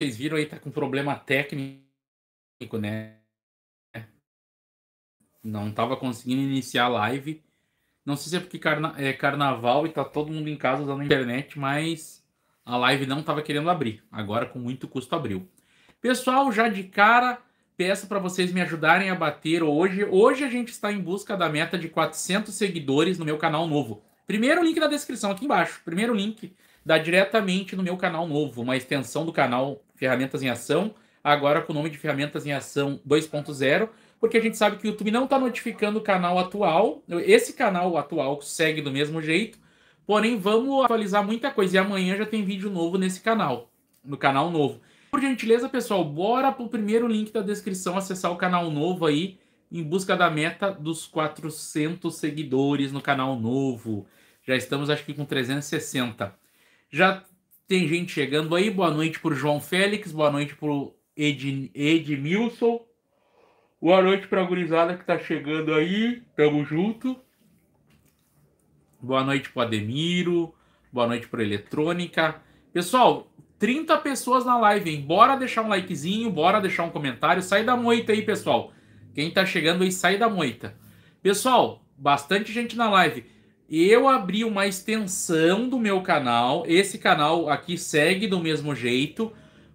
vocês viram aí, tá com problema técnico, né? Não tava conseguindo iniciar a live. Não sei se é porque carna é carnaval e tá todo mundo em casa usando a internet, mas a live não tava querendo abrir. Agora, com muito custo, abriu. Pessoal, já de cara, peço para vocês me ajudarem a bater hoje. Hoje a gente está em busca da meta de 400 seguidores no meu canal novo. Primeiro link na descrição aqui embaixo. Primeiro link dá diretamente no meu canal novo, uma extensão do canal Ferramentas em Ação, agora com o nome de Ferramentas em Ação 2.0, porque a gente sabe que o YouTube não está notificando o canal atual. Esse canal atual segue do mesmo jeito, porém vamos atualizar muita coisa e amanhã já tem vídeo novo nesse canal, no canal novo. Por gentileza, pessoal, bora pro primeiro link da descrição acessar o canal novo aí em busca da meta dos 400 seguidores no canal novo. Já estamos acho que com 360. Já tem gente chegando aí. Boa noite pro João Félix, boa noite pro Ed, Edmilson. Boa noite pra gurizada que tá chegando aí. Tamo junto. Boa noite pro Ademiro. Boa noite pro Eletrônica. Pessoal, 30 pessoas na live, hein? Bora deixar um likezinho, bora deixar um comentário. Sai da moita aí, pessoal. Quem tá chegando aí, sai da moita. Pessoal, bastante gente na live. Eu abri uma extensão do meu canal. Esse canal aqui segue do mesmo jeito.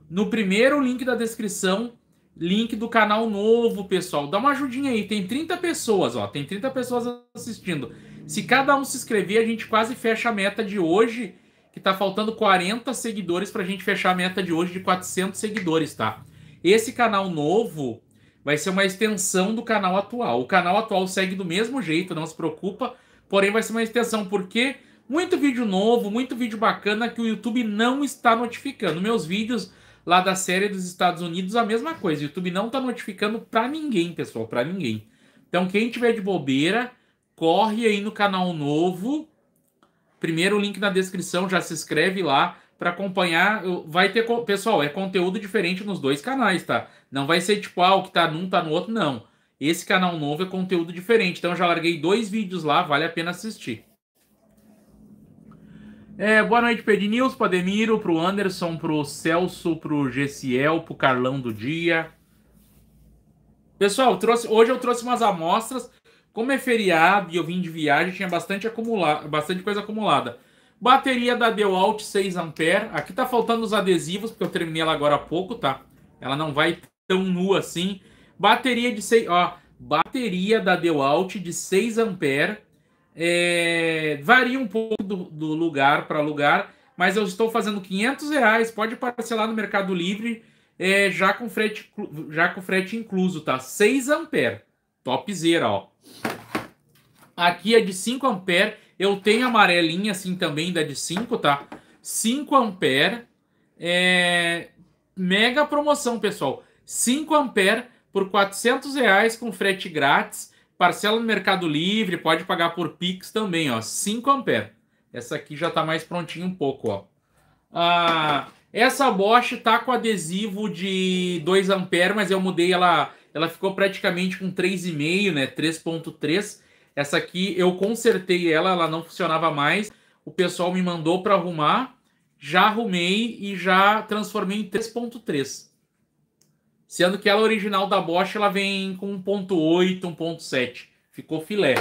No primeiro link da descrição, link do canal novo, pessoal. Dá uma ajudinha aí. Tem 30 pessoas, ó. Tem 30 pessoas assistindo. Se cada um se inscrever, a gente quase fecha a meta de hoje que tá faltando 40 seguidores pra gente fechar a meta de hoje de 400 seguidores, tá? Esse canal novo vai ser uma extensão do canal atual. O canal atual segue do mesmo jeito, não se preocupa, porém vai ser uma extensão porque muito vídeo novo, muito vídeo bacana que o YouTube não está notificando. Meus vídeos lá da série dos Estados Unidos a mesma coisa. O YouTube não está notificando para ninguém, pessoal, para ninguém. Então quem tiver de bobeira, corre aí no canal novo Primeiro link na descrição, já se inscreve lá para acompanhar. Vai ter, pessoal, é conteúdo diferente nos dois canais, tá? Não vai ser tipo, ah, o que tá num tá no outro, não. Esse canal novo é conteúdo diferente. Então já larguei dois vídeos lá, vale a pena assistir. É, boa noite, Pedinils, pro Ademiro, pro Anderson, pro Celso, pro Gessiel, pro Carlão do Dia. Pessoal, trouxe, hoje eu trouxe umas amostras como é feriado e eu vim de viagem, tinha bastante, acumula bastante coisa acumulada. Bateria da Dewalt 6A. Aqui tá faltando os adesivos, porque eu terminei ela agora há pouco, tá? Ela não vai tão nua assim. Bateria de 6... Ó, bateria da Dewalt de 6A. É... Varia um pouco do, do lugar para lugar, mas eu estou fazendo 500 reais. Pode parcelar no Mercado Livre, é, já, com frete, já com frete incluso, tá? 6A. Topzera, ó. Aqui é de 5 ampere. Eu tenho amarelinha assim também, da de 5, tá? 5 ampere. É... Mega promoção, pessoal. 5 ampere por 400 reais com frete grátis. Parcela no Mercado Livre, pode pagar por Pix também, ó. 5 ampere. Essa aqui já tá mais prontinha um pouco, ó. Ah, essa Bosch tá com adesivo de 2 ampere, mas eu mudei ela ela ficou praticamente com 3,5, né? 3.3. Essa aqui eu consertei ela, ela não funcionava mais. O pessoal me mandou para arrumar, já arrumei e já transformei em 3.3. Sendo que ela original da Bosch ela vem com 1.8, 1.7. Ficou filé,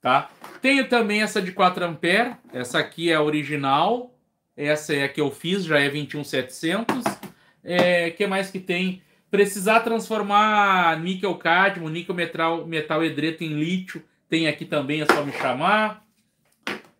tá? Tenho também essa de 4 ampere. Essa aqui é a original. Essa é a que eu fiz, já é 21700. É, que mais que tem? Precisar transformar níquel cádmio, níquel metal, metal edreto em lítio, tem aqui também, é só me chamar.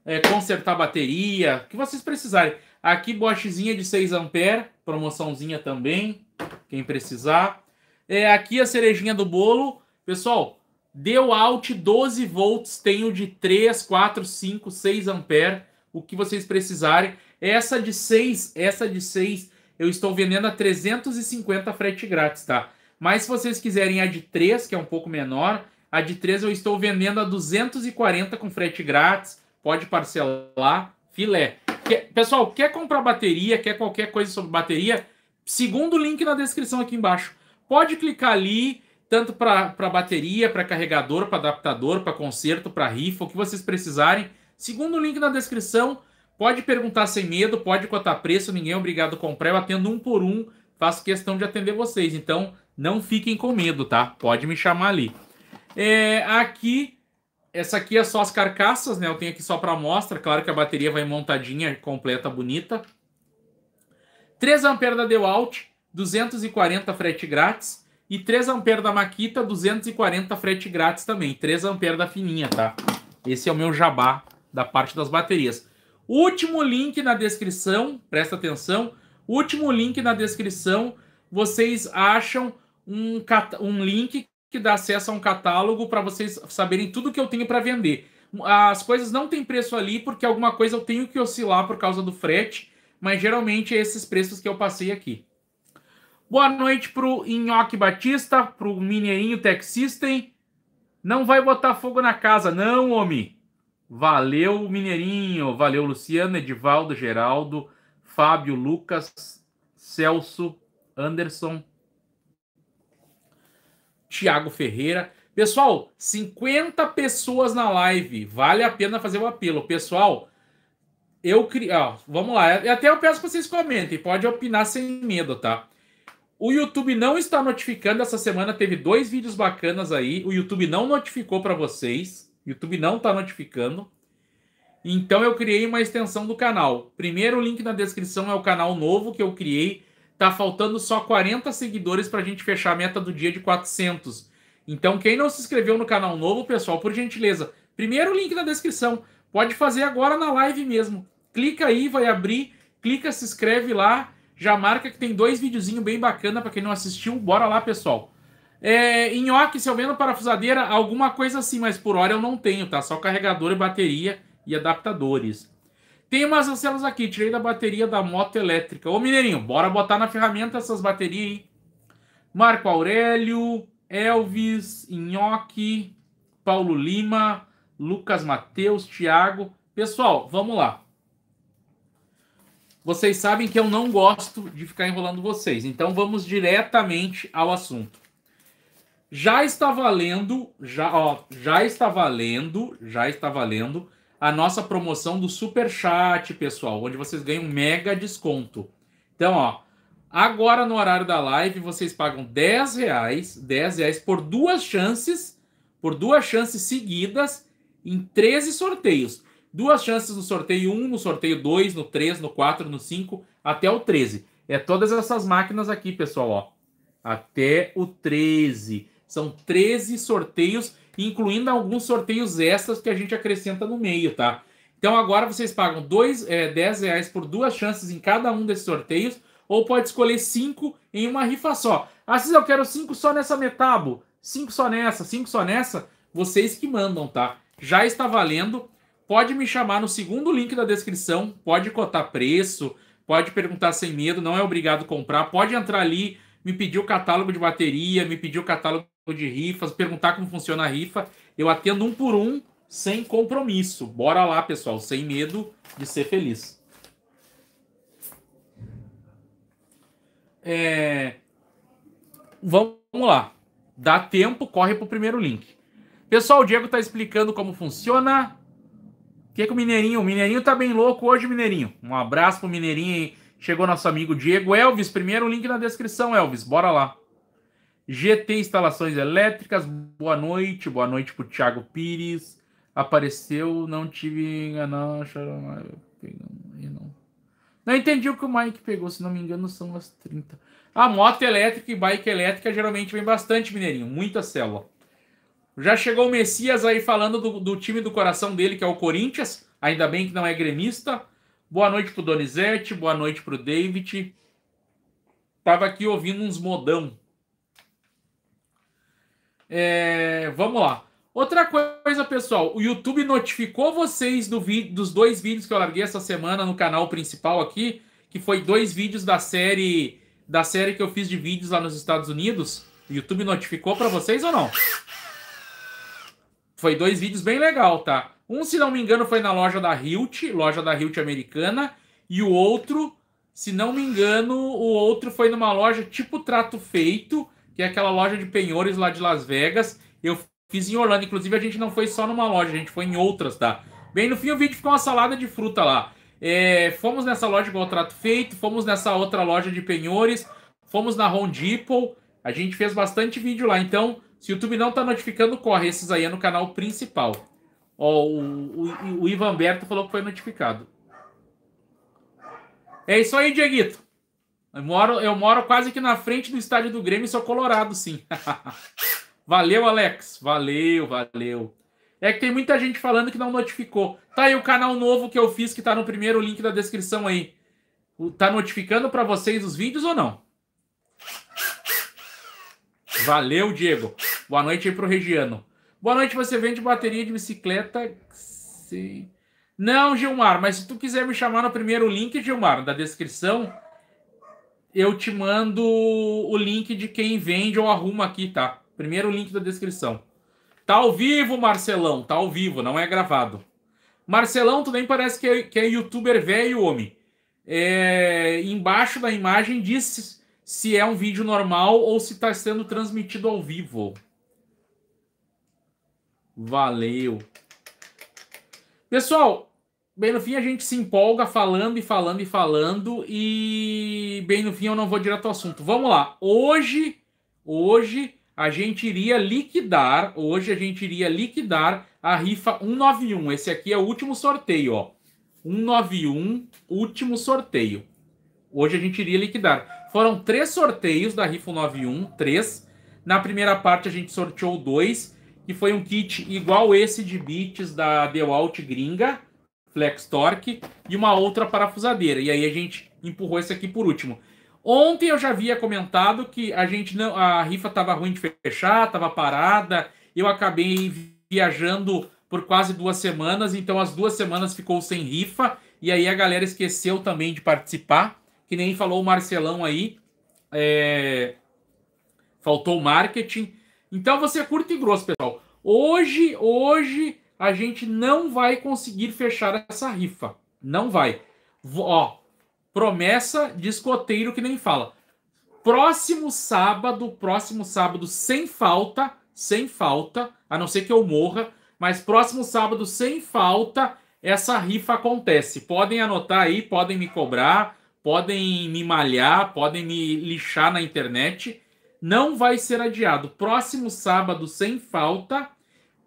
É, consertar bateria, o que vocês precisarem. Aqui Boschzinha de 6 ampere, promoçãozinha também, quem precisar. É, aqui a cerejinha do bolo. Pessoal, deu out 12 volts, tenho de 3, 4, 5, 6 ampere, o que vocês precisarem. Essa de 6, essa de 6 eu estou vendendo a 350 frete grátis, tá? Mas se vocês quiserem a de 3, que é um pouco menor, a de 3 eu estou vendendo a 240 com frete grátis. Pode parcelar, filé. Pessoal, quer comprar bateria, quer qualquer coisa sobre bateria? Segundo link na descrição aqui embaixo. Pode clicar ali, tanto para bateria, para carregador, para adaptador, para conserto, para rifa, o que vocês precisarem. Segundo link na descrição, Pode perguntar sem medo, pode cotar preço, ninguém é obrigado a comprar. Eu atendo um por um, faço questão de atender vocês. Então, não fiquem com medo, tá? Pode me chamar ali. É, aqui, essa aqui é só as carcaças, né? Eu tenho aqui só para amostra. Claro que a bateria vai montadinha, completa, bonita. 3 A da Dewalt, 240 frete grátis. E 3 A da Makita, 240 frete grátis também. 3 A da fininha, tá? Esse é o meu jabá da parte das baterias. Último link na descrição, presta atenção. Último link na descrição, vocês acham um, um link que dá acesso a um catálogo para vocês saberem tudo que eu tenho para vender. As coisas não têm preço ali porque alguma coisa eu tenho que oscilar por causa do frete, mas geralmente é esses preços que eu passei aqui. Boa noite pro Inhoque Batista, pro Mineirinho Tech System. Não vai botar fogo na casa, não, homem. Valeu, Mineirinho. Valeu, Luciano, Edivaldo, Geraldo, Fábio, Lucas, Celso, Anderson, Tiago Ferreira. Pessoal, 50 pessoas na live. Vale a pena fazer o apelo. Pessoal, eu criei. Vamos lá. Até eu peço que vocês comentem. Pode opinar sem medo, tá? O YouTube não está notificando. Essa semana teve dois vídeos bacanas aí. O YouTube não notificou para vocês. YouTube não está notificando. Então eu criei uma extensão do canal. Primeiro, o link na descrição é o canal novo que eu criei. Tá faltando só 40 seguidores para a gente fechar a meta do dia de 400. Então, quem não se inscreveu no canal novo, pessoal, por gentileza, primeiro link na descrição. Pode fazer agora na live mesmo. Clica aí, vai abrir, clica, se inscreve lá, já marca que tem dois videozinhos bem bacana para quem não assistiu. Bora lá, pessoal. É, nhoque, se eu vendo parafusadeira, alguma coisa assim, mas por hora eu não tenho, tá? Só carregador e bateria e adaptadores. Tem umas ancelas aqui, tirei da bateria da moto elétrica. Ô Mineirinho, bora botar na ferramenta essas baterias aí. Marco Aurélio, Elvis, Nhoque, Paulo Lima, Lucas Mateus, Thiago. Pessoal, vamos lá. Vocês sabem que eu não gosto de ficar enrolando vocês, então vamos diretamente ao assunto. Já está valendo, já, ó, já está valendo, já está valendo a nossa promoção do Super Chat, pessoal, onde vocês ganham mega desconto. Então, ó, agora no horário da live vocês pagam 10 reais, 10 reais por duas chances, por duas chances seguidas em 13 sorteios. Duas chances no sorteio 1, no sorteio 2, no 3, no 4, no 5, até o 13. É todas essas máquinas aqui, pessoal, ó. Até o 13. São 13 sorteios, incluindo alguns sorteios extras que a gente acrescenta no meio, tá? Então agora vocês pagam dois, é, 10 reais por duas chances em cada um desses sorteios, ou pode escolher cinco em uma rifa só. Ah, se eu quero cinco só nessa metabo, cinco só nessa, cinco só nessa, vocês que mandam, tá? Já está valendo. Pode me chamar no segundo link da descrição, pode cotar preço, pode perguntar sem medo, não é obrigado comprar, pode entrar ali, me pedir o catálogo de bateria, me pedir o catálogo de rifas, perguntar como funciona a rifa. Eu atendo um por um, sem compromisso. Bora lá, pessoal, sem medo de ser feliz. É... Vamos lá. Dá tempo, corre para o primeiro link. Pessoal, o Diego está explicando como funciona. O que é que o Mineirinho? O Mineirinho tá bem louco hoje, Mineirinho. Um abraço pro Mineirinho. Chegou nosso amigo Diego Elvis. Primeiro link na descrição, Elvis. Bora lá. GT Instalações Elétricas, boa noite, boa noite pro Thiago Pires. Apareceu, não tive enganar, não. Não entendi o que o Mike pegou, se não me engano, são as 30. A moto elétrica e bike elétrica geralmente vem bastante, Mineirinho, muita célula. Já chegou o Messias aí falando do, do, time do coração dele, que é o Corinthians. Ainda bem que não é gremista. Boa noite pro Donizete, boa noite pro David. Tava aqui ouvindo uns modão. É, vamos lá. Outra coisa, pessoal, o YouTube notificou vocês do dos dois vídeos que eu larguei essa semana no canal principal aqui, que foi dois vídeos da série da série que eu fiz de vídeos lá nos Estados Unidos. O YouTube notificou para vocês ou não? Foi dois vídeos bem legal, tá? Um, se não me engano, foi na loja da Hilt, loja da Hilt americana, e o outro, se não me engano, o outro foi numa loja tipo Trato Feito, que é aquela loja de penhores lá de Las Vegas. Eu fiz em Orlando. Inclusive, a gente não foi só numa loja, a gente foi em outras, tá? Bem, no fim o vídeo ficou uma salada de fruta lá. É, fomos nessa loja igual trato feito, fomos nessa outra loja de penhores, fomos na Home Depot. A gente fez bastante vídeo lá. Então, se o YouTube não tá notificando, corre. Esses aí é no canal principal. Ó, o, o, o Ivan Berto falou que foi notificado. É isso aí, Dieguito. Eu moro, eu moro quase que na frente do estádio do Grêmio e sou colorado, sim. valeu, Alex. Valeu, valeu. É que tem muita gente falando que não notificou. Tá aí o canal novo que eu fiz, que tá no primeiro link da descrição aí. Tá notificando para vocês os vídeos ou não? Valeu, Diego. Boa noite aí pro Regiano. Boa noite, você vende bateria de bicicleta? Sim. Não, Gilmar, mas se tu quiser me chamar no primeiro link, Gilmar, da descrição, eu te mando o link de quem vende ou arruma aqui, tá? Primeiro link da descrição. Tá ao vivo, Marcelão, tá ao vivo, não é gravado. Marcelão, tu nem parece que é, que é youtuber velho, homem. É, embaixo da imagem diz se é um vídeo normal ou se está sendo transmitido ao vivo. Valeu. Pessoal, bem no fim a gente se empolga falando e falando e falando e bem no fim eu não vou direto ao assunto. Vamos lá. Hoje, hoje a gente iria liquidar, hoje a gente iria liquidar a rifa 191. Esse aqui é o último sorteio, ó. 191, último sorteio. Hoje a gente iria liquidar. Foram três sorteios da rifa 191, três. Na primeira parte a gente sorteou dois que foi um kit igual esse de bits da DeWalt gringa, Flex Torque, e uma outra parafusadeira. E aí a gente empurrou esse aqui por último. Ontem eu já havia comentado que a gente não, a rifa estava ruim de fechar, estava parada. Eu acabei viajando por quase duas semanas, então as duas semanas ficou sem rifa. E aí a galera esqueceu também de participar, que nem falou o Marcelão aí. É... Faltou marketing. Então você é curto e grosso, pessoal. Hoje, hoje a gente não vai conseguir fechar essa rifa. Não vai. Ó, promessa de escoteiro que nem fala. Próximo sábado, próximo sábado sem falta, sem falta, a não ser que eu morra, mas próximo sábado sem falta essa rifa acontece. Podem anotar aí, podem me cobrar, podem me malhar, podem me lixar na internet não vai ser adiado. Próximo sábado, sem falta.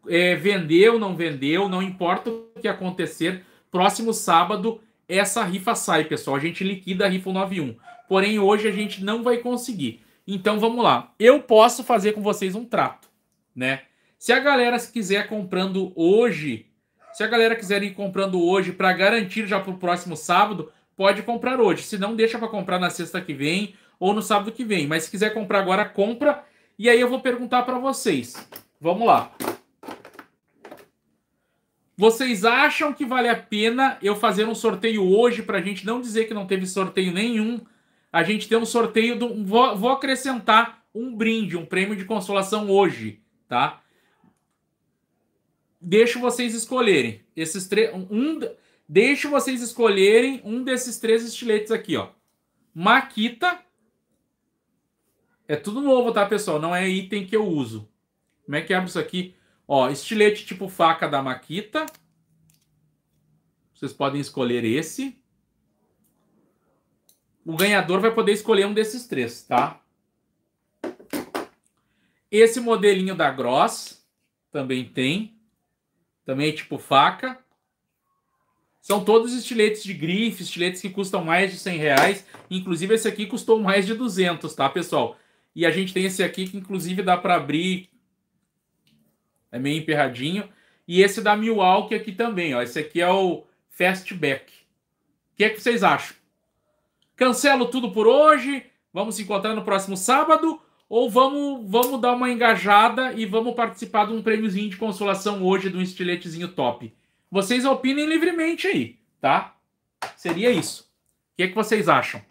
É, vendeu, não vendeu, não importa o que acontecer. Próximo sábado, essa rifa sai, pessoal. A gente liquida a rifa 91. Porém, hoje a gente não vai conseguir. Então vamos lá. Eu posso fazer com vocês um trato, né? Se a galera quiser comprando hoje, se a galera quiser ir comprando hoje para garantir já para o próximo sábado, pode comprar hoje. Se não, deixa para comprar na sexta que vem ou no sábado que vem. Mas se quiser comprar agora, compra. E aí eu vou perguntar para vocês. Vamos lá. Vocês acham que vale a pena eu fazer um sorteio hoje para a gente não dizer que não teve sorteio nenhum? A gente tem um sorteio do. Vou, vou acrescentar um brinde, um prêmio de consolação hoje, tá? Deixo vocês escolherem. Esses três. Um, deixo vocês escolherem um desses três estiletes aqui, ó. Maquita, é tudo novo, tá, pessoal? Não é item que eu uso. Como é que abre isso aqui? Ó, estilete tipo faca da Makita. Vocês podem escolher esse. O ganhador vai poder escolher um desses três, tá? Esse modelinho da Gross também tem. Também é tipo faca. São todos estiletes de grife, estiletes que custam mais de 100 reais. Inclusive esse aqui custou mais de 200, tá, pessoal? E a gente tem esse aqui que inclusive dá para abrir. É meio emperradinho. E esse da Milwaukee aqui também, ó. Esse aqui é o Fastback. O que é que vocês acham? Cancelo tudo por hoje. Vamos se encontrar no próximo sábado ou vamos, vamos dar uma engajada e vamos participar de um prêmiozinho de consolação hoje de um estiletezinho top. Vocês opinem livremente aí, tá? Seria isso. O que, é que vocês acham?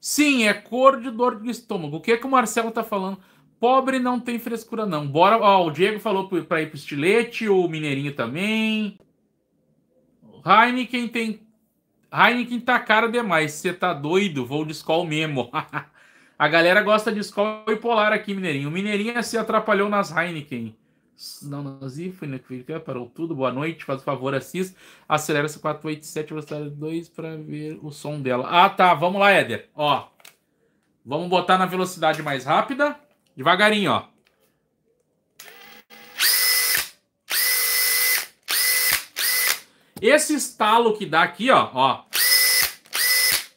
Sim, é cor de dor de estômago. O que é que o Marcelo tá falando? Pobre não tem frescura, não. Bora. Ó, o Diego falou para ir pro estilete, o Mineirinho também. Heineken tem. Heineken tá cara demais. Você tá doido? Vou de Skol mesmo. A galera gosta de Skol e Polar aqui, Mineirinho. O Mineirinho se atrapalhou nas Heineken. Não, Nazifa, parou tudo. Boa noite, faz o favor, assista. Acelera essa 487 velocidade 2 para ver o som dela. Ah, tá. Vamos lá, Éder. Ó. Vamos botar na velocidade mais rápida. Devagarinho, ó. Esse estalo que dá aqui, ó, ó.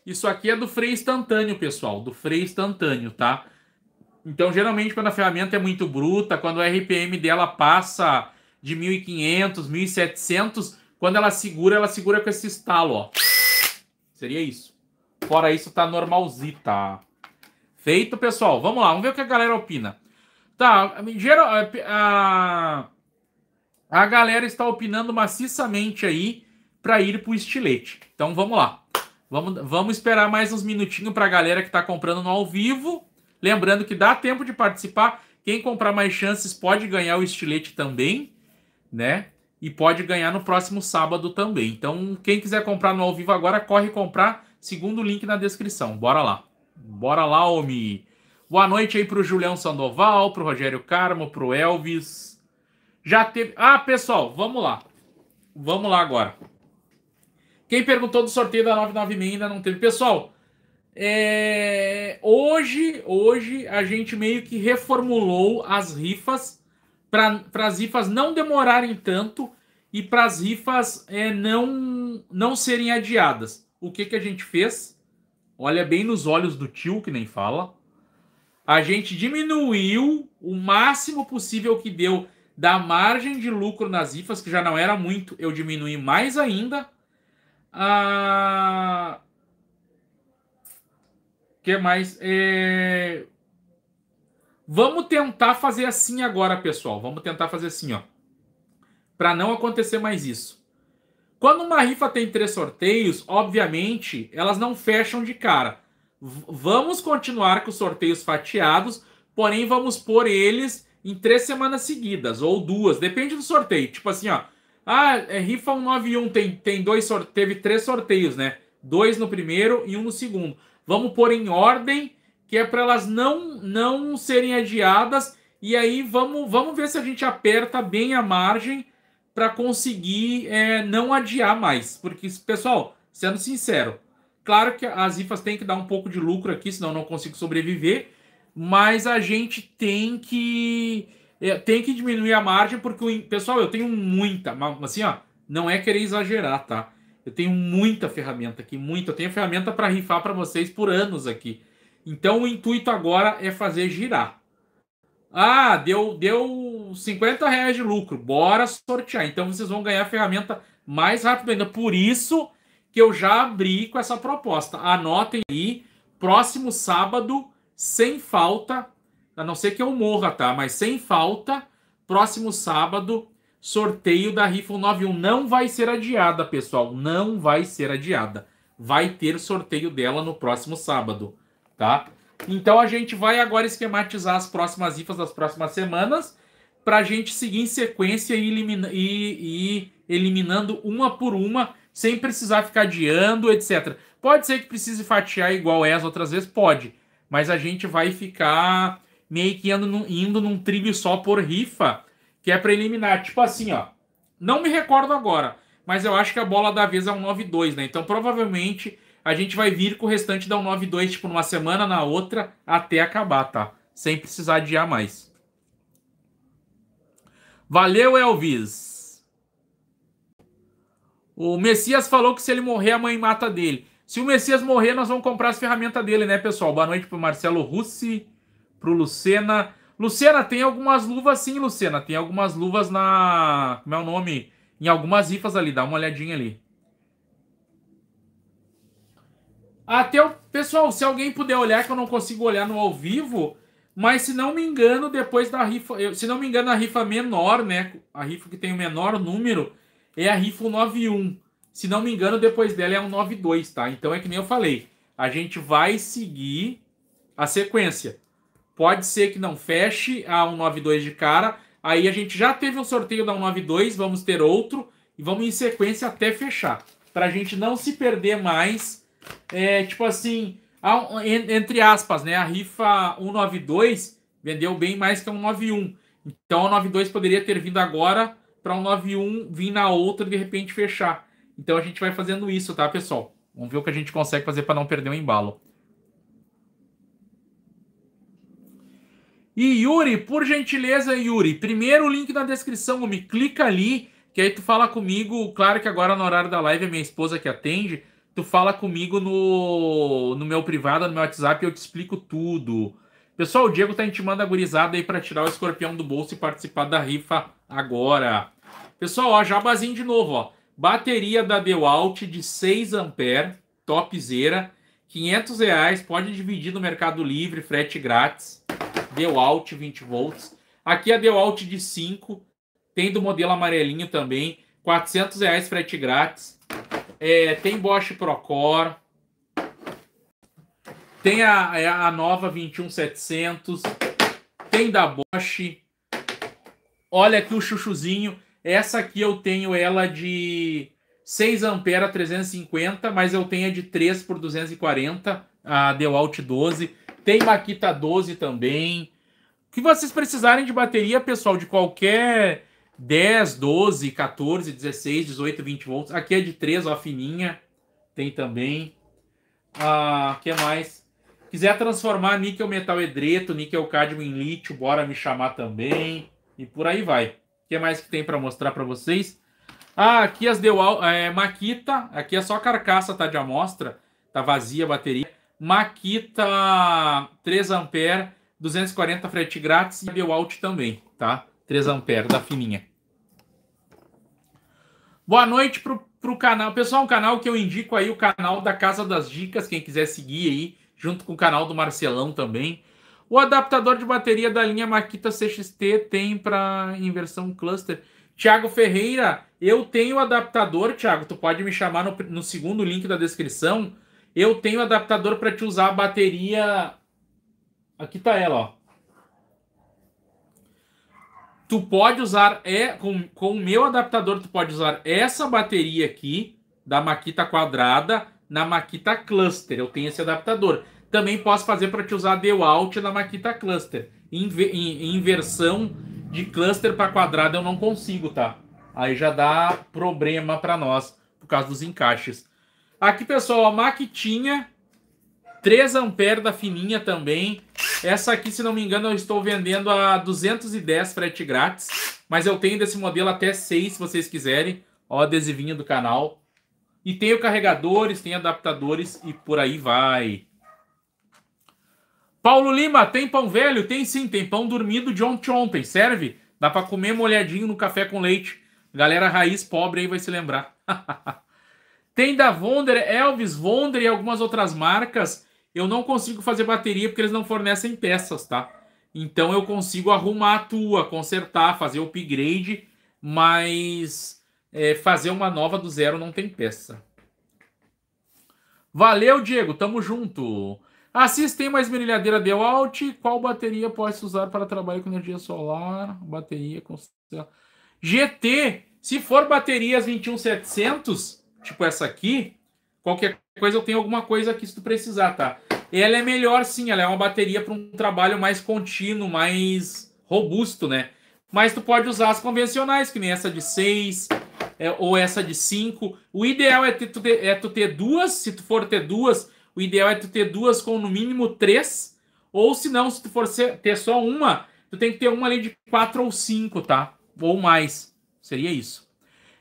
Isso aqui é do freio instantâneo, pessoal, do freio instantâneo, tá? Então, geralmente, quando a ferramenta é muito bruta, quando o RPM dela passa de 1500, 1700, quando ela segura, ela segura com esse estalo, ó. Seria isso. Fora isso, tá normalzita. Feito, pessoal. Vamos lá, vamos ver o que a galera opina. Tá, geral, a, a galera está opinando maciçamente aí para ir pro estilete. Então vamos lá. Vamos, vamos esperar mais uns minutinhos para a galera que está comprando no ao vivo. Lembrando que dá tempo de participar. Quem comprar mais chances pode ganhar o estilete também, né? E pode ganhar no próximo sábado também. Então, quem quiser comprar no ao vivo agora, corre comprar. Segundo o link na descrição. Bora lá. Bora lá, Omi. Boa noite aí pro Julião Sandoval, pro Rogério Carmo, pro Elvis. Já teve. Ah, pessoal, vamos lá. Vamos lá agora. Quem perguntou do sorteio da 996 ainda não teve. Pessoal, é... hoje, hoje a gente meio que reformulou as rifas para as rifas não demorarem tanto e para as rifas é, não, não serem adiadas. O que, que a gente fez? Olha bem nos olhos do tio, que nem fala. A gente diminuiu o máximo possível que deu da margem de lucro nas rifas, que já não era muito, eu diminui mais ainda ah, que mais? É... Vamos tentar fazer assim agora, pessoal. Vamos tentar fazer assim, ó. Para não acontecer mais isso. Quando uma rifa tem três sorteios, obviamente, elas não fecham de cara. V vamos continuar com os sorteios fatiados, porém vamos pôr eles em três semanas seguidas, ou duas, depende do sorteio. Tipo assim, ó. Ah, é rifa 191, tem, tem dois, teve três sorteios, né? Dois no primeiro e um no segundo. Vamos pôr em ordem, que é para elas não, não serem adiadas. E aí vamos, vamos ver se a gente aperta bem a margem para conseguir é, não adiar mais. Porque, pessoal, sendo sincero, claro que as rifas têm que dar um pouco de lucro aqui, senão não consigo sobreviver. Mas a gente tem que é, tem que diminuir a margem, porque, o, pessoal, eu tenho muita, assim, ó, não é querer exagerar, tá? Eu tenho muita ferramenta aqui, muita. Eu tenho ferramenta para rifar para vocês por anos aqui. Então, o intuito agora é fazer girar. Ah, deu, deu 50 reais de lucro, bora sortear. Então, vocês vão ganhar a ferramenta mais rápido ainda. Por isso que eu já abri com essa proposta. Anotem aí, próximo sábado, sem falta, a não ser que eu morra, tá? Mas sem falta, próximo sábado, sorteio da Rifa 91. Não vai ser adiada, pessoal. Não vai ser adiada. Vai ter sorteio dela no próximo sábado, tá? Então a gente vai agora esquematizar as próximas rifas das próximas semanas para a gente seguir em sequência e, elimina e, e eliminando uma por uma, sem precisar ficar adiando, etc. Pode ser que precise fatiar igual é as outras vezes? Pode. Mas a gente vai ficar meio que indo num, indo num trilho só por rifa, que é para eliminar. Tipo assim, ó. Não me recordo agora, mas eu acho que a bola da vez é um 9-2, né? Então provavelmente a gente vai vir com o restante da 192, tipo, numa semana, na outra, até acabar, tá? Sem precisar adiar mais. Valeu, Elvis! O Messias falou que se ele morrer, a mãe mata dele. Se o Messias morrer, nós vamos comprar as ferramentas dele, né, pessoal? Boa noite pro Marcelo Russi pro Lucena. Lucena, tem algumas luvas sim, Lucena. Tem algumas luvas na. Como é o nome? Em algumas rifas ali, dá uma olhadinha ali. Até o. Pessoal, se alguém puder olhar, que eu não consigo olhar no ao vivo. Mas se não me engano, depois da rifa. Se não me engano, a rifa menor, né? A rifa que tem o menor número é a rifa 91. Se não me engano, depois dela é um 92, tá? Então é que nem eu falei. A gente vai seguir a sequência. Pode ser que não feche a 192 de cara. Aí a gente já teve um sorteio da 192, vamos ter outro e vamos em sequência até fechar. Para a gente não se perder mais. É, tipo assim, a, entre aspas, né? A rifa 192 vendeu bem mais que a 191. Então a 92 poderia ter vindo agora para o 91 vir na outra e de repente fechar. Então a gente vai fazendo isso, tá, pessoal? Vamos ver o que a gente consegue fazer para não perder o embalo. E Yuri, por gentileza, Yuri, primeiro o link na descrição, me clica ali, que aí tu fala comigo, claro que agora no horário da live é minha esposa que atende, tu fala comigo no, no meu privado, no meu WhatsApp, eu te explico tudo. Pessoal, o Diego tá intimando a gurizada aí para tirar o escorpião do bolso e participar da rifa agora. Pessoal, ó, jabazinho de novo, ó. Bateria da DeWalt de 6 ampere, topzera, 500 reais, pode dividir no Mercado Livre, frete grátis. DeWalt 20 volts. Aqui a DeWalt de 5, tem do modelo amarelinho também, 400 reais frete grátis. É, tem Bosch Procore. Tem a, é a nova 21700. Tem da Bosch. Olha aqui o chuchuzinho. Essa aqui eu tenho ela de 6 ampere a 350, mas eu tenho a de 3 por 240, a DeWalt 12. Tem Makita 12 também. O que vocês precisarem de bateria, pessoal, de qualquer 10, 12, 14, 16, 18, 20 volts. Aqui é de 3, ó, fininha. Tem também. Ah, que mais? Quiser transformar níquel metal edreto, níquel cádmio em lítio, bora me chamar também. E por aí vai. O que mais que tem para mostrar para vocês? Ah, aqui as deu é, Makita. Aqui é só carcaça, tá de amostra. Tá vazia a bateria. Makita 3 ampere, 240 frete grátis e DeWalt também, tá? 3 ampere da fininha. Boa noite pro, pro canal. Pessoal, um canal que eu indico aí, o canal da Casa das Dicas, quem quiser seguir aí, junto com o canal do Marcelão também. O adaptador de bateria da linha Makita CXT tem para inversão cluster. Tiago Ferreira, eu tenho adaptador, Tiago, tu pode me chamar no, no segundo link da descrição eu tenho adaptador para te usar a bateria. Aqui tá ela, ó. Tu pode usar é com, com o meu adaptador, tu pode usar essa bateria aqui da Makita quadrada na Makita Cluster. Eu tenho esse adaptador. Também posso fazer para te usar DeWalt na Makita Cluster. Em, em, em versão de cluster para quadrada eu não consigo, tá? Aí já dá problema para nós por causa dos encaixes. Aqui, pessoal, a Maquitinha, 3 ampere da fininha também. Essa aqui, se não me engano, eu estou vendendo a 210 frete grátis. Mas eu tenho desse modelo até 6, se vocês quiserem. Ó, adesivinho do canal. E tenho carregadores, tem adaptadores e por aí vai. Paulo Lima, tem pão velho? Tem sim, tem pão dormido de ontem ontem. Serve? Dá para comer molhadinho no café com leite. Galera raiz pobre aí vai se lembrar. Tem da Wonder, Elvis, Wonder e algumas outras marcas. Eu não consigo fazer bateria porque eles não fornecem peças, tá? Então eu consigo arrumar a tua, consertar, fazer o upgrade, mas é, fazer uma nova do zero não tem peça. Valeu, Diego, tamo junto. Assis tem uma esmerilhadeira DeWalt. Qual bateria pode usar para trabalhar com energia solar? Bateria com GT. Se for baterias 21700, tipo essa aqui, qualquer coisa eu tenho alguma coisa aqui se tu precisar, tá? Ela é melhor sim, ela é uma bateria para um trabalho mais contínuo, mais robusto, né? Mas tu pode usar as convencionais, que nem essa de 6 é, ou essa de 5. O ideal é, ter, tu ter, é tu ter duas, se tu for ter duas, o ideal é tu ter duas com no mínimo três. Ou se não, se tu for ser, ter só uma, tu tem que ter uma ali de 4 ou 5, tá? Ou mais. Seria isso.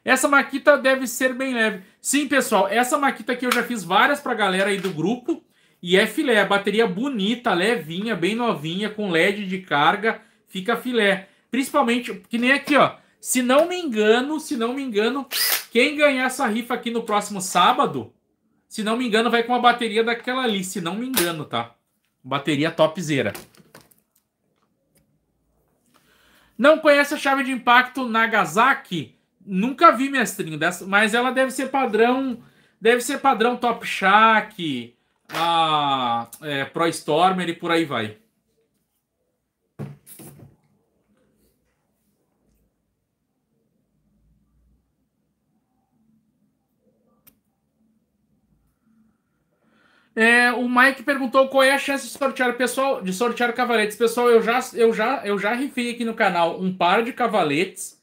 Essa maquita deve ser bem leve. Sim, pessoal, essa maquita aqui eu já fiz várias pra galera aí do grupo. E é filé, bateria bonita, levinha, bem novinha, com LED de carga, fica filé. Principalmente, que nem aqui, ó. Se não me engano, se não me engano, quem ganhar essa rifa aqui no próximo sábado, se não me engano, vai com a bateria daquela ali, se não me engano, tá? Bateria topzera. Não conhece a chave de impacto Nagasaki? Nunca vi mestrinho dessa, mas ela deve ser padrão, deve ser padrão Top Shack, a é, Pro Stormer e por aí vai. É, o Mike perguntou qual é a chance de sortear pessoal, de sortear cavaletes. Pessoal, eu já eu já eu já rifei aqui no canal um par de cavaletes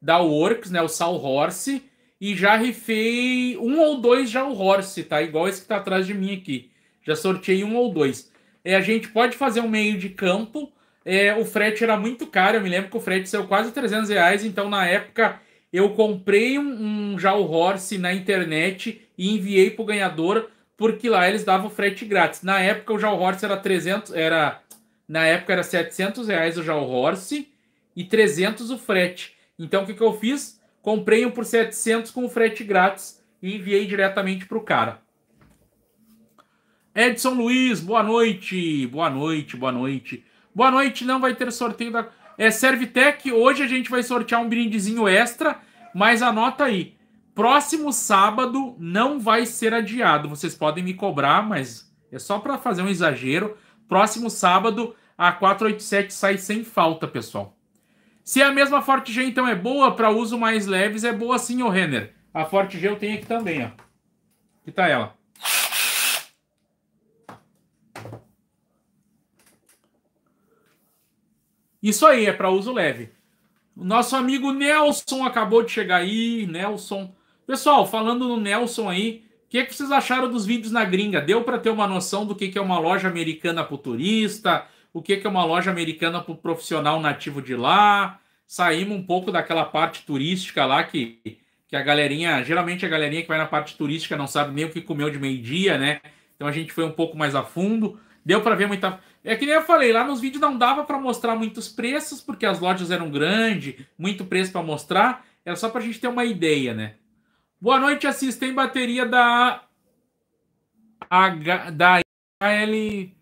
da Works, né, o Sal Horse, e já rifei um ou dois já o Horse, tá? Igual esse que tá atrás de mim aqui. Já sorteei um ou dois. É, a gente pode fazer um meio de campo. É, o frete era muito caro, eu me lembro que o frete saiu quase 300 reais, então na época eu comprei um, um já o Horse na internet e enviei pro ganhador porque lá eles davam frete grátis. Na época o Jal Horse era 300, era na época era 700 reais o Jal Horse e 300 o frete. Então o que, que eu fiz? Comprei um por 700 com frete grátis e enviei diretamente para o cara. Edson Luiz, boa noite, boa noite, boa noite. Boa noite, não vai ter sorteio da... É Servitec, hoje a gente vai sortear um brindezinho extra, mas anota aí, Próximo sábado não vai ser adiado. Vocês podem me cobrar, mas é só para fazer um exagero. Próximo sábado, a 487 sai sem falta, pessoal. Se a mesma Forte G então é boa para uso mais leves, é boa sim, o Renner. A Forte G eu tenho aqui também, ó. Aqui tá ela. Isso aí, é para uso leve. O nosso amigo Nelson acabou de chegar aí. Nelson, Pessoal, falando no Nelson aí, o que, é que vocês acharam dos vídeos na gringa? Deu para ter uma noção do que, que é uma loja americana para o turista? O que é uma loja americana para o profissional nativo de lá? Saímos um pouco daquela parte turística lá que, que a galerinha, geralmente a galerinha que vai na parte turística não sabe nem o que comeu de meio-dia, né? Então a gente foi um pouco mais a fundo. Deu para ver muita. É que nem eu falei, lá nos vídeos não dava para mostrar muitos preços, porque as lojas eram grandes, muito preço para mostrar. Era só para a gente ter uma ideia, né? Boa noite, assistem bateria da H, da HL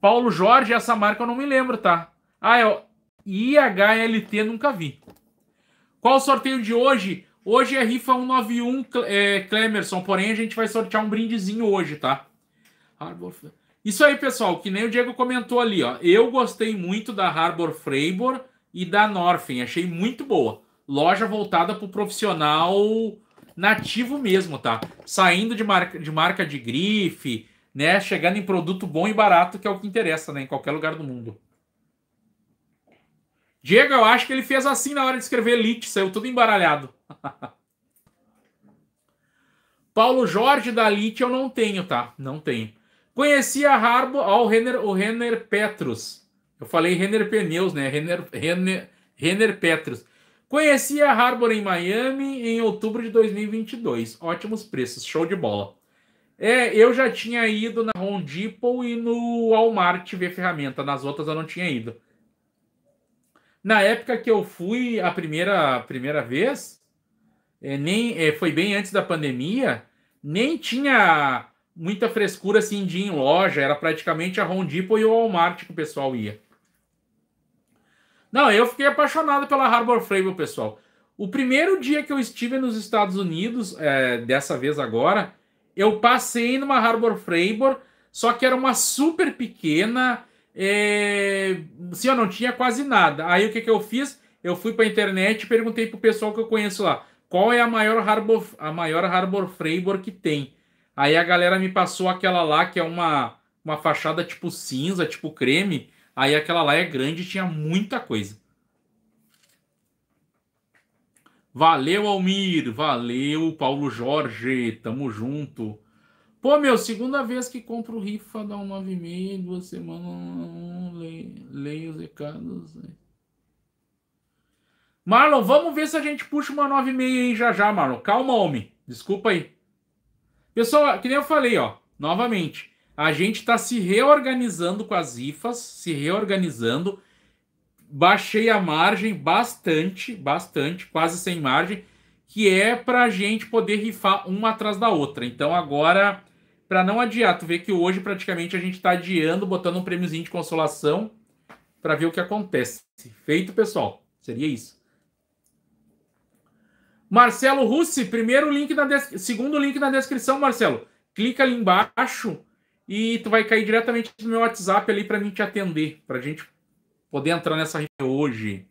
Paulo Jorge, essa marca eu não me lembro, tá? Ah, é IHLT, nunca vi. Qual o sorteio de hoje? Hoje é rifa 191 é, Clemerson, porém a gente vai sortear um brindezinho hoje, tá? Isso aí, pessoal, que nem o Diego comentou ali, ó. Eu gostei muito da Harbor Freiburg e da Norfen, achei muito boa. Loja voltada para o profissional nativo mesmo, tá? Saindo de marca de, marca de grife, né? Chegando em produto bom e barato, que é o que interessa, né? Em qualquer lugar do mundo. Diego, eu acho que ele fez assim na hora de escrever Elite, saiu tudo embaralhado. Paulo Jorge da Elite eu não tenho, tá? Não tenho. Conheci a Harbo, ó, o Renner, o Renner Petrus. Eu falei Renner Pneus, né? Renner, Renner, Renner Petrus. Conheci a Harbor em Miami em outubro de 2022. Ótimos preços, show de bola. É, eu já tinha ido na Home Depot e no Walmart ver ferramenta. Nas outras eu não tinha ido. Na época que eu fui a primeira, primeira vez, é, nem é, foi bem antes da pandemia, nem tinha muita frescura assim de ir em loja. Era praticamente a Home Depot e o Walmart que o pessoal ia. Não, eu fiquei apaixonado pela Harbor Freight, pessoal. O primeiro dia que eu estive nos Estados Unidos, é, dessa vez agora, eu passei numa Harbor Freiburg, só que era uma super pequena, é, assim, eu não tinha quase nada. Aí o que, que eu fiz? Eu fui para a internet e perguntei pro pessoal que eu conheço lá, qual é a maior Harbor, a maior Harbor Freiburg que tem? Aí a galera me passou aquela lá que é uma, uma fachada tipo cinza, tipo creme, Aí aquela lá é grande tinha muita coisa. Valeu, Almir. Valeu, Paulo Jorge. Tamo junto. Pô, meu, segunda vez que compro rifa dá um 9,5, duas semanas. Leio, leio os recados. Marlon, vamos ver se a gente puxa uma 9,5 aí já já, Marlon. Calma, homem. Desculpa aí. Pessoal, que nem eu falei, ó. Novamente. A gente está se reorganizando com as IFAs, se reorganizando. Baixei a margem bastante, bastante, quase sem margem, que é para a gente poder rifar uma atrás da outra. Então agora, para não adiar, tu vê que hoje praticamente a gente está adiando, botando um prêmiozinho de consolação para ver o que acontece. Feito, pessoal. Seria isso. Marcelo Russi, primeiro link na segundo link na descrição, Marcelo. Clica ali embaixo e tu vai cair diretamente no meu WhatsApp ali para mim te atender, para a gente poder entrar nessa reunião hoje.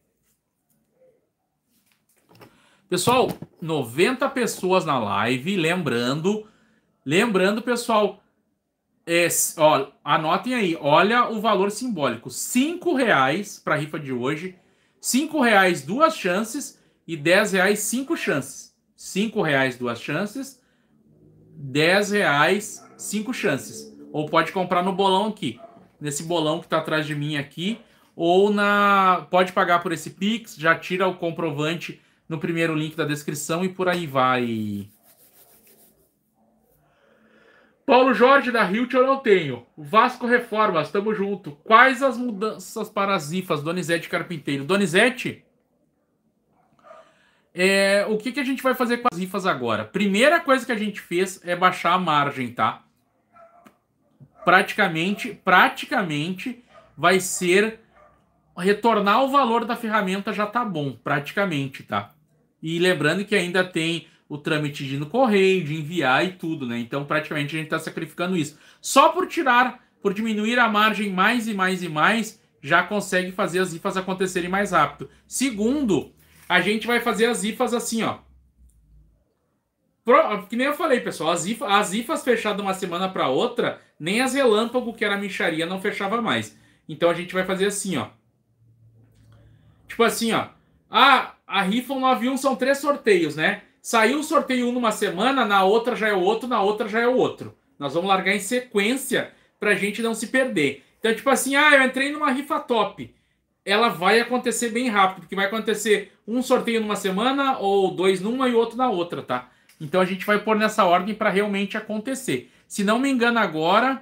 Pessoal, 90 pessoas na live, lembrando, lembrando, pessoal, É, ó, anotem aí, olha o valor simbólico. Cinco reais para a rifa de hoje. Cinco reais, duas chances. E dez reais, cinco chances. Cinco reais, duas chances. Dez reais, cinco chances. Ou pode comprar no bolão aqui. Nesse bolão que está atrás de mim aqui. Ou na. Pode pagar por esse Pix, já tira o comprovante no primeiro link da descrição e por aí vai. Paulo Jorge da Hilt eu não tenho. Vasco Reformas, tamo junto. Quais as mudanças para as IFAs, Donizete Carpinteiro? Donizete, é, o que, que a gente vai fazer com as IFAs agora? Primeira coisa que a gente fez é baixar a margem, tá? Praticamente, praticamente vai ser retornar o valor da ferramenta já tá bom, praticamente, tá? E lembrando que ainda tem o trâmite de ir no correio, de enviar e tudo, né? Então, praticamente a gente está sacrificando isso. Só por tirar, por diminuir a margem mais e mais e mais, já consegue fazer as IFAs acontecerem mais rápido. Segundo, a gente vai fazer as IFAs assim, ó. Pro, que nem eu falei, pessoal, as, IFAs, as IFAs fechadas uma semana para outra, nem as relâmpago, que era micharia, não fechava mais. Então a gente vai fazer assim, ó. Tipo assim, ó. Ah, a rifa 91 são três sorteios, né? Saiu o sorteio numa semana, na outra já é o outro, na outra já é o outro. Nós vamos largar em sequência pra gente não se perder. Então, tipo assim, ah, eu entrei numa rifa top. Ela vai acontecer bem rápido, porque vai acontecer um sorteio numa semana, ou dois numa e outro na outra, tá? Então a gente vai pôr nessa ordem para realmente acontecer. Se não me engano agora,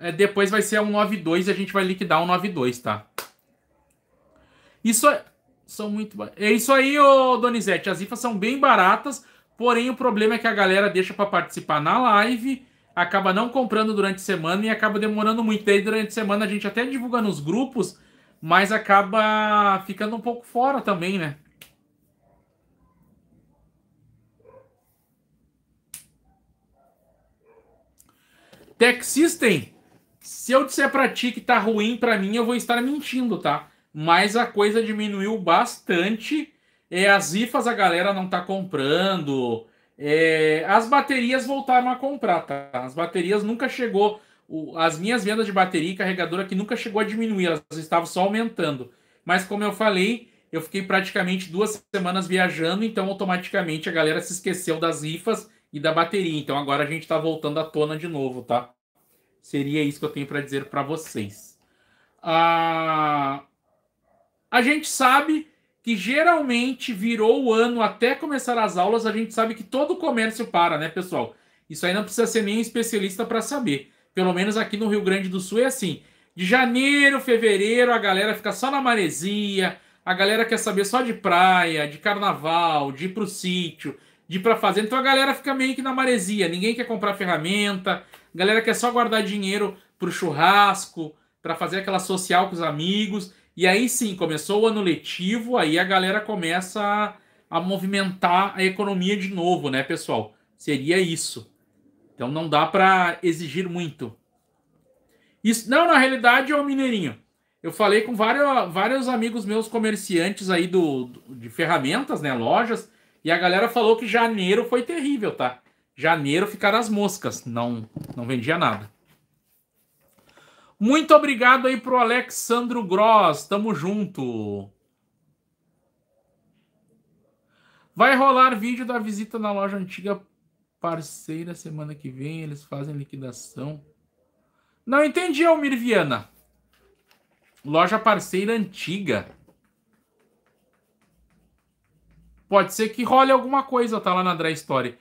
é, depois vai ser um 92 e a gente vai liquidar um 92, tá? Isso é são muito. É isso aí, ô Donizete. As IFAs são bem baratas, porém o problema é que a galera deixa para participar na live, acaba não comprando durante a semana e acaba demorando muito. Daí durante a semana a gente até divulga nos grupos, mas acaba ficando um pouco fora também, né? Tech System, se eu disser para ti que tá ruim para mim, eu vou estar mentindo, tá? Mas a coisa diminuiu bastante. É, as IFAs a galera não tá comprando. É, as baterias voltaram a comprar, tá? As baterias nunca chegou. O, as minhas vendas de bateria e carregadora que nunca chegou a diminuir, elas estavam só aumentando. Mas como eu falei, eu fiquei praticamente duas semanas viajando, então automaticamente a galera se esqueceu das IFAs e da bateria. Então agora a gente tá voltando à tona de novo, tá? Seria isso que eu tenho para dizer para vocês. Ah, a gente sabe que geralmente virou o ano até começar as aulas, a gente sabe que todo o comércio para, né, pessoal? Isso aí não precisa ser nem especialista para saber. Pelo menos aqui no Rio Grande do Sul é assim. De janeiro, fevereiro, a galera fica só na maresia, a galera quer saber só de praia, de carnaval, de ir pro sítio, de ir pra fazenda. Então a galera fica meio que na maresia. Ninguém quer comprar ferramenta, a galera quer só guardar dinheiro pro churrasco, para fazer aquela social com os amigos. E aí sim, começou o ano letivo, aí a galera começa a, a movimentar a economia de novo, né, pessoal? Seria isso. Então não dá para exigir muito. Isso, não, na realidade é o Mineirinho. Eu falei com vários, vários amigos meus comerciantes aí do, do, de ferramentas, né, lojas, e a galera falou que janeiro foi terrível, tá? Janeiro ficaram as moscas, não não vendia nada. Muito obrigado aí pro Alexandro Gross. Tamo junto. Vai rolar vídeo da visita na loja antiga parceira semana que vem. Eles fazem liquidação. Não entendi, Almir Viana. Loja parceira antiga. Pode ser que role alguma coisa, tá lá na Dry Story.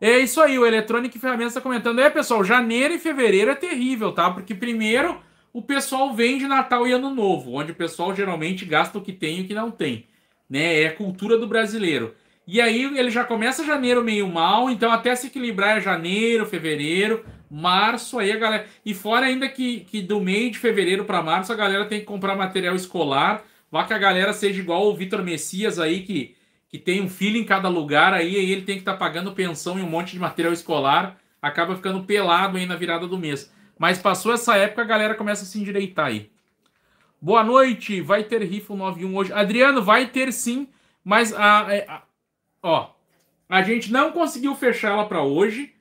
É isso aí, o Electronic Ferramentas está comentando. É, pessoal, janeiro e fevereiro é terrível, tá? Porque primeiro o pessoal vende Natal e Ano Novo, onde o pessoal geralmente gasta o que tem e o que não tem. Né? É a cultura do brasileiro. E aí ele já começa janeiro meio mal, então até se equilibrar é janeiro, fevereiro, março, aí a galera. E fora ainda que, que do meio de fevereiro para março a galera tem que comprar material escolar. Vá que a galera seja igual o Vitor Messias aí, que que tem um filho em cada lugar, aí, aí ele tem que estar tá pagando pensão e um monte de material escolar, acaba ficando pelado aí na virada do mês. Mas passou essa época, a galera começa a se endireitar aí. Boa noite, vai ter Rifle 91 hoje. Adriano, vai ter sim, mas a, a, a ó, a gente não conseguiu fechar ela para hoje.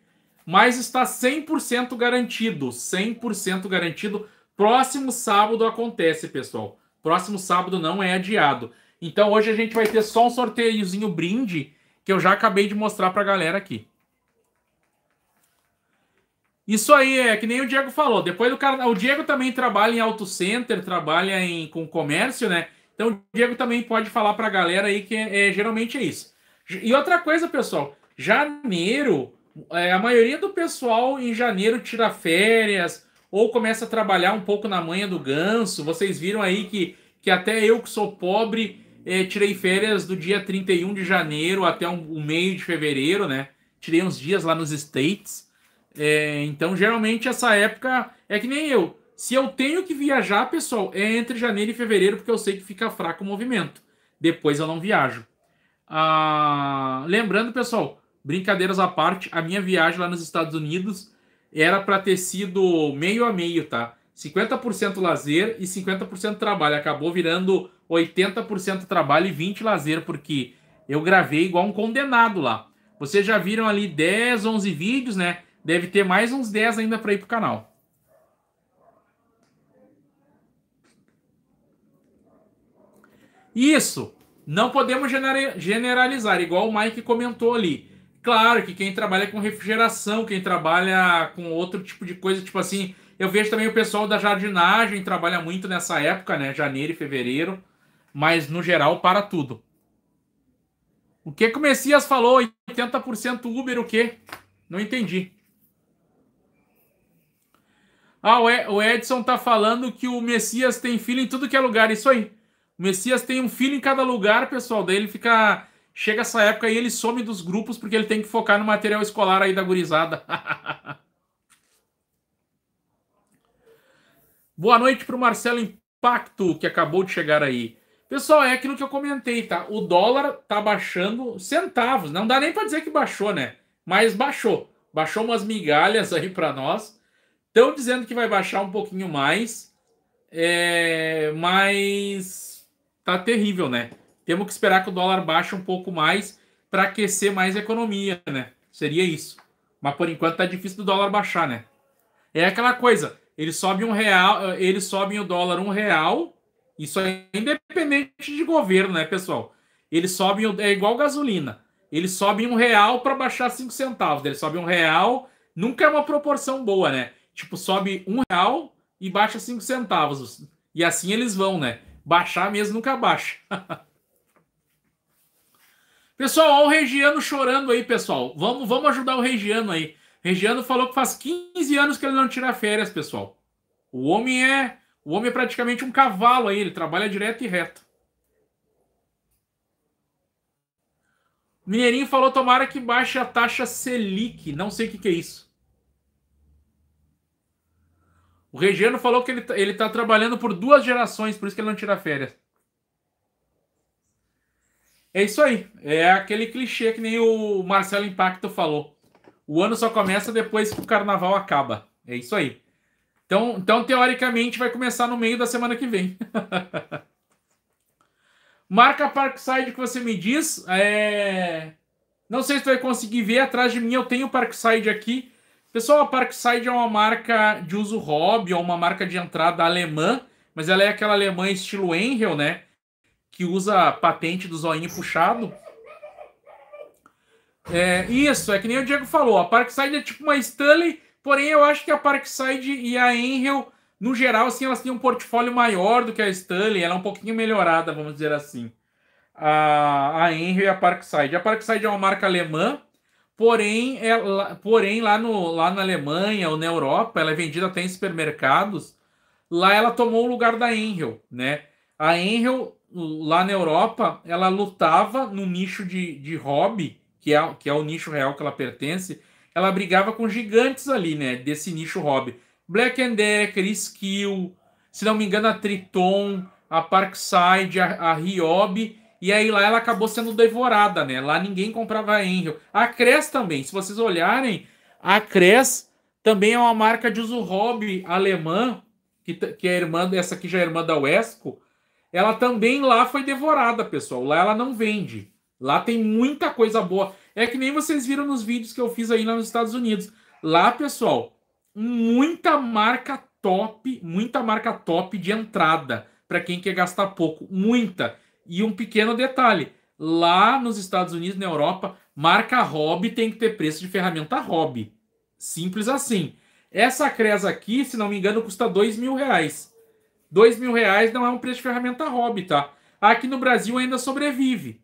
mas está 100% garantido, 100% garantido. Próximo sábado acontece, pessoal. Próximo sábado não é adiado. Então hoje a gente vai ter só um sorteiozinho brinde que eu já acabei de mostrar para a galera aqui. Isso aí é que nem o Diego falou. Depois do cara, o Diego também trabalha em auto center, trabalha em com comércio, né? Então o Diego também pode falar para a galera aí que é, é, geralmente é isso. E outra coisa, pessoal, janeiro, é, a maioria do pessoal em janeiro tira férias ou começa a trabalhar um pouco na manha do ganso. Vocês viram aí que, que até eu que sou pobre é, tirei férias do dia 31 de janeiro até o um, um meio de fevereiro, né? Tirei uns dias lá nos States. É, então, geralmente, essa época é que nem eu. Se eu tenho que viajar, pessoal, é entre janeiro e fevereiro, porque eu sei que fica fraco o movimento. Depois eu não viajo. Ah, lembrando, pessoal, brincadeiras à parte, a minha viagem lá nos Estados Unidos era para ter sido meio a meio, tá? 50% lazer e 50% trabalho. Acabou virando 80% trabalho e 20% lazer, porque eu gravei igual um condenado lá. Vocês já viram ali 10, 11 vídeos, né? Deve ter mais uns 10 ainda para ir pro canal. Isso. Não podemos generalizar, igual o Mike comentou ali. Claro que quem trabalha com refrigeração, quem trabalha com outro tipo de coisa, tipo assim, eu vejo também o pessoal da jardinagem trabalha muito nessa época, né? Janeiro e fevereiro. Mas no geral, para tudo. O que que o Messias falou? 80% Uber, o quê? Não entendi. Ah, o Edson tá falando que o Messias tem filho em tudo que é lugar. Isso aí. O Messias tem um filho em cada lugar, pessoal. Daí ele fica. Chega essa época e ele some dos grupos porque ele tem que focar no material escolar aí da gurizada. Boa noite pro Marcelo Impacto, que acabou de chegar aí. Pessoal, é aquilo que eu comentei, tá? O dólar tá baixando centavos. Não dá nem para dizer que baixou, né? Mas baixou. Baixou umas migalhas aí para nós. Estão dizendo que vai baixar um pouquinho mais, é, mas tá terrível, né? Temos que esperar que o dólar baixe um pouco mais para aquecer mais a economia, né? Seria isso. Mas por enquanto tá difícil do dólar baixar, né? É aquela coisa, ele sobe um real, eles sobem o dólar um real, isso é independente de governo, né, pessoal? Eles sobem, é igual gasolina. Eles sobem um real para baixar cinco centavos. Eles sobem um real, nunca é uma proporção boa, né? tipo, sobe um real e baixa cinco centavos. E assim eles vão, né? Baixar mesmo nunca baixa. pessoal, olha o Regiano chorando aí, pessoal. Vamos, vamos ajudar o Regiano aí. Regiano falou que faz 15 anos que ele não tira férias, pessoal. O homem é, o homem é praticamente um cavalo aí, ele trabalha direto e reto. Mineirinho falou tomara que baixe a taxa Selic. Não sei o que, que é isso. O Regiano falou que ele, tá, ele tá trabalhando por duas gerações, por isso que ele não tira férias. É isso aí. É aquele clichê que nem o Marcelo Impacto falou. O ano só começa depois que o carnaval acaba. É isso aí. Então, então teoricamente, vai começar no meio da semana que vem. Marca Parkside que você me diz. É... Não sei se tu vai conseguir ver. Atrás de mim eu tenho Parkside aqui. Pessoal, a Parkside é uma marca de uso hobby, é uma marca de entrada alemã, mas ela é aquela alemã estilo Engel, né? Que usa a patente do zoinho puxado. É, isso, é que nem o Diego falou. A Parkside é tipo uma Stanley, porém eu acho que a Parkside e a Engel, no geral, assim, elas têm um portfólio maior do que a Stanley, ela é um pouquinho melhorada, vamos dizer assim. A, a Engel e a Parkside. A Parkside é uma marca alemã, Porém, ela, porém lá, no, lá na Alemanha ou na Europa, ela é vendida até em supermercados. Lá ela tomou o lugar da Enel, né? A Enel, lá na Europa, ela lutava no nicho de, de hobby, que é, que é o nicho real que ela pertence. Ela brigava com gigantes ali, né? Desse nicho hobby. Black Decker, Skill, se não me engano, a Triton, a Parkside, a, a Ryobi e aí lá ela acabou sendo devorada, né? Lá ninguém comprava a Enel. A Cres também, se vocês olharem, a Cres também é uma marca de uso hobby alemã, que, que é irmã, essa aqui já é irmã da Wesco. Ela também lá foi devorada, pessoal. Lá ela não vende. Lá tem muita coisa boa. É que nem vocês viram nos vídeos que eu fiz aí lá nos Estados Unidos. Lá, pessoal, muita marca top, muita marca top de entrada para quem quer gastar pouco, muita. E um pequeno detalhe, lá nos Estados Unidos, na Europa, marca hobby tem que ter preço de ferramenta hobby. Simples assim. Essa Cresa aqui, se não me engano, custa dois mil reais. Dois mil reais não é um preço de ferramenta hobby, tá? Aqui no Brasil ainda sobrevive,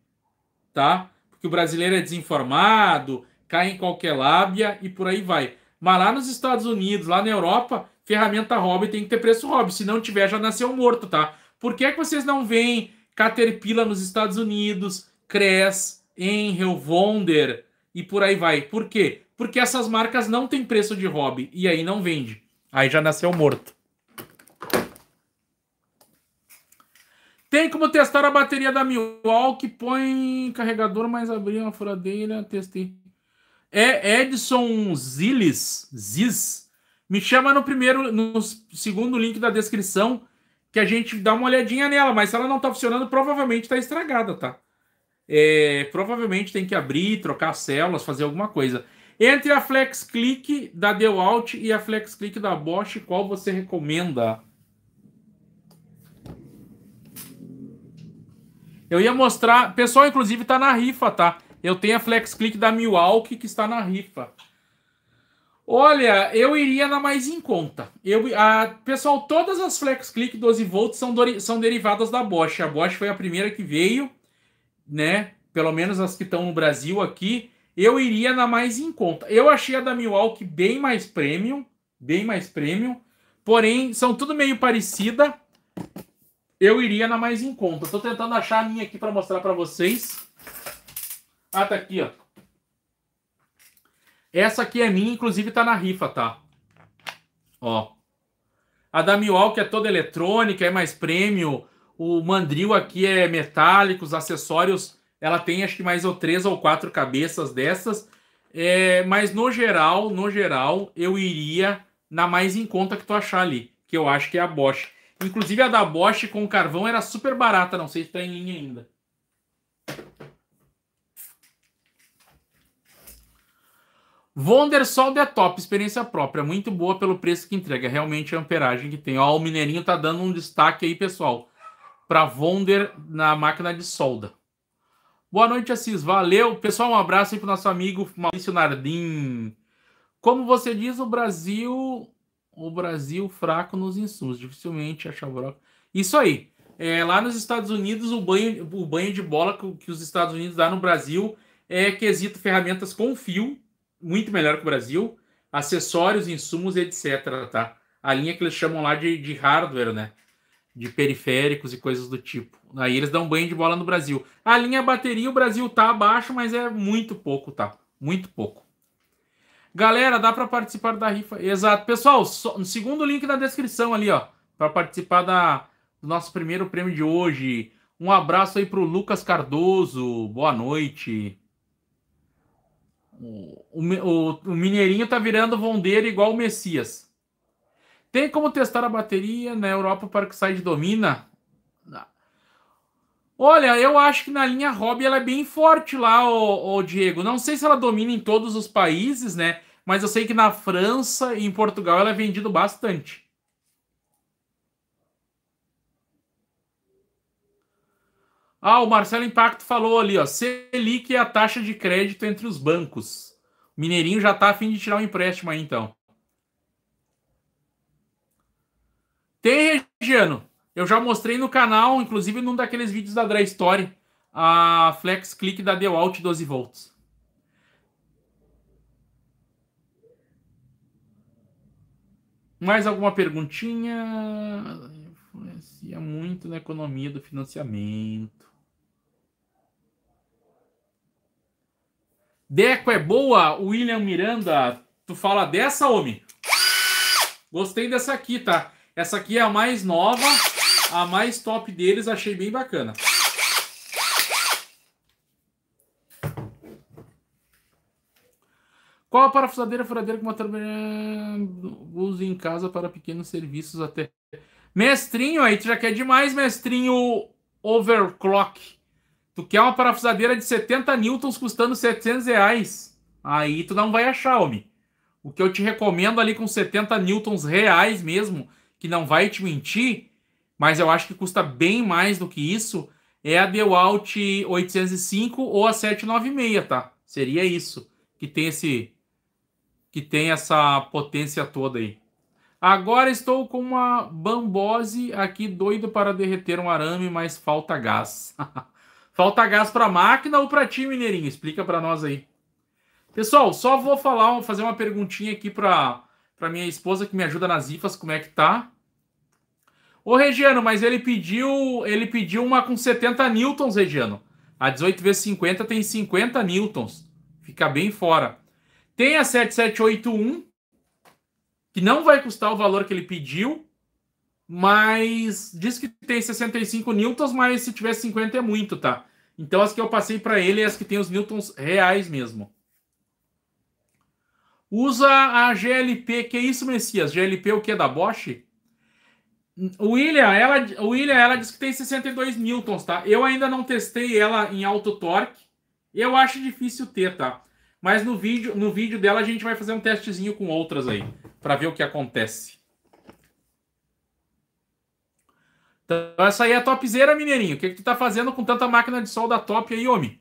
tá? Porque o brasileiro é desinformado, cai em qualquer lábia e por aí vai. Mas lá nos Estados Unidos, lá na Europa, ferramenta hobby tem que ter preço hobby. Se não tiver, já nasceu morto, tá? Por que, é que vocês não veem Caterpillar nos Estados Unidos, Cress, Enel, Wonder e por aí vai? Por quê? Porque essas marcas não têm preço de hobby e aí não vende. Aí já nasceu morto. Tem como testar a bateria da Milwaukee, põe carregador, mas abrir uma furadeira, testei. É Edson Zilis, Ziz, me chama no primeiro, no segundo link da descrição, que a gente dá uma olhadinha nela, mas se ela não tá funcionando, provavelmente tá estragada, tá? É, provavelmente tem que abrir, trocar células, fazer alguma coisa. Entre a Flex Click da DeWalt e a Flex Click da Bosch, qual você recomenda? Eu ia mostrar. Pessoal, inclusive, tá na rifa, tá? Eu tenho a Flex Click da Milwaukee que está na rifa. Olha, eu iria na mais em conta. Eu, a, pessoal, todas as Flex Click 12 volts são, do, são derivadas da Bosch. A Bosch foi a primeira que veio, né? Pelo menos as que estão no Brasil aqui. Eu iria na mais em conta. Eu achei a da Milwaukee bem mais premium, bem mais premium. Porém, são tudo meio parecida eu iria na mais em conta. Estou tentando achar a minha aqui para mostrar para vocês. Ah, tá aqui, ó. Essa aqui é minha, inclusive tá na rifa, tá? Ó. A da Milwaukee é toda eletrônica, é mais premium. O mandril aqui é metálico, os acessórios, ela tem acho que mais ou três ou quatro cabeças dessas. É, mas no geral, no geral, eu iria na mais em conta que tu achar ali, que eu acho que é a Bosch. Inclusive a da Bosch com carvão era super barata, não sei se está em linha ainda. Vondersol é top, experiência própria, muito boa pelo preço que entrega, realmente a amperagem que tem. Ó, o Mineirinho tá dando um destaque aí, pessoal, para Vonder na máquina de solda. Boa noite, Assis, valeu. Pessoal, um abraço aí pro nosso amigo Maurício Nardim. Como você diz, o Brasil o Brasil fraco nos insumos, dificilmente acha broca. Isso aí. É, lá nos Estados Unidos, o banho, o banho de bola que, que os Estados Unidos dá no Brasil é quesito ferramentas com fio, muito melhor que o Brasil, acessórios, insumos, etc. Tá? A linha que eles chamam lá de, de hardware, né? De periféricos e coisas do tipo. Aí eles dão banho de bola no Brasil. A linha bateria, o Brasil tá abaixo, mas é muito pouco, tá? Muito pouco. Galera, dá para participar da rifa. Exato. Pessoal, so, no segundo link na descrição ali, ó, para participar da, do nosso primeiro prêmio de hoje. Um abraço aí pro Lucas Cardoso. Boa noite. O, o, o Mineirinho tá virando vondeiro igual o Messias. Tem como testar a bateria na Europa para que Parkside domina? Olha, eu acho que na linha hobby ela é bem forte lá, o Diego. Não sei se ela domina em todos os países, né? Mas eu sei que na França e em Portugal ela é vendida bastante. Ah, o Marcelo Impacto falou ali, ó. Selic é a taxa de crédito entre os bancos. O Mineirinho já tá afim de tirar um empréstimo aí, então. Tem, Regiano. Eu já mostrei no canal, inclusive num daqueles vídeos da Dry Story, a Flex Click da DeWalt 12 volts. Mais alguma perguntinha? Influencia muito na economia do financiamento. Deco é boa? William Miranda, tu fala dessa, homem? Gostei dessa aqui, tá? Essa aqui é a mais nova. A mais top deles achei bem bacana. Qual a parafusadeira furadeira que motor usa em casa para pequenos serviços até? Mestrinho, aí tu já quer demais, mestrinho overclock. Tu quer uma parafusadeira de 70 newtons custando 700 reais. Aí tu não vai achar, homem. O que eu te recomendo ali com 70 newtons reais mesmo, que não vai te mentir, mas eu acho que custa bem mais do que isso, é a DeWalt 805 ou a 796, tá? Seria isso, que tem esse que tem essa potência toda aí. Agora estou com uma bambose aqui doido para derreter um arame, mas falta gás. falta gás para a máquina ou para ti, Mineirinho? Explica para nós aí. Pessoal, só vou falar, fazer uma perguntinha aqui para para minha esposa que me ajuda nas IFAs, como é que tá? Ô Regiano, mas ele pediu, ele pediu uma com 70 newtons, Regiano. A 18 vezes 50 tem 50 newtons. Fica bem fora. Tem a 7781, que não vai custar o valor que ele pediu, mas diz que tem 65 newtons, mas se tiver 50 é muito, tá? Então as que eu passei para ele é as que tem os newtons reais mesmo. Usa a GLP, que é isso, Messias? GLP o que da Bosch? William, ela, William, ela diz que tem 62 newtons, tá? Eu ainda não testei ela em alto torque. Eu acho difícil ter, tá? Mas no vídeo, no vídeo dela a gente vai fazer um testezinho com outras aí, para ver o que acontece. Então essa aí é a topzera, mineirinho. O que, que tu tá fazendo com tanta máquina de sol da top aí, homem?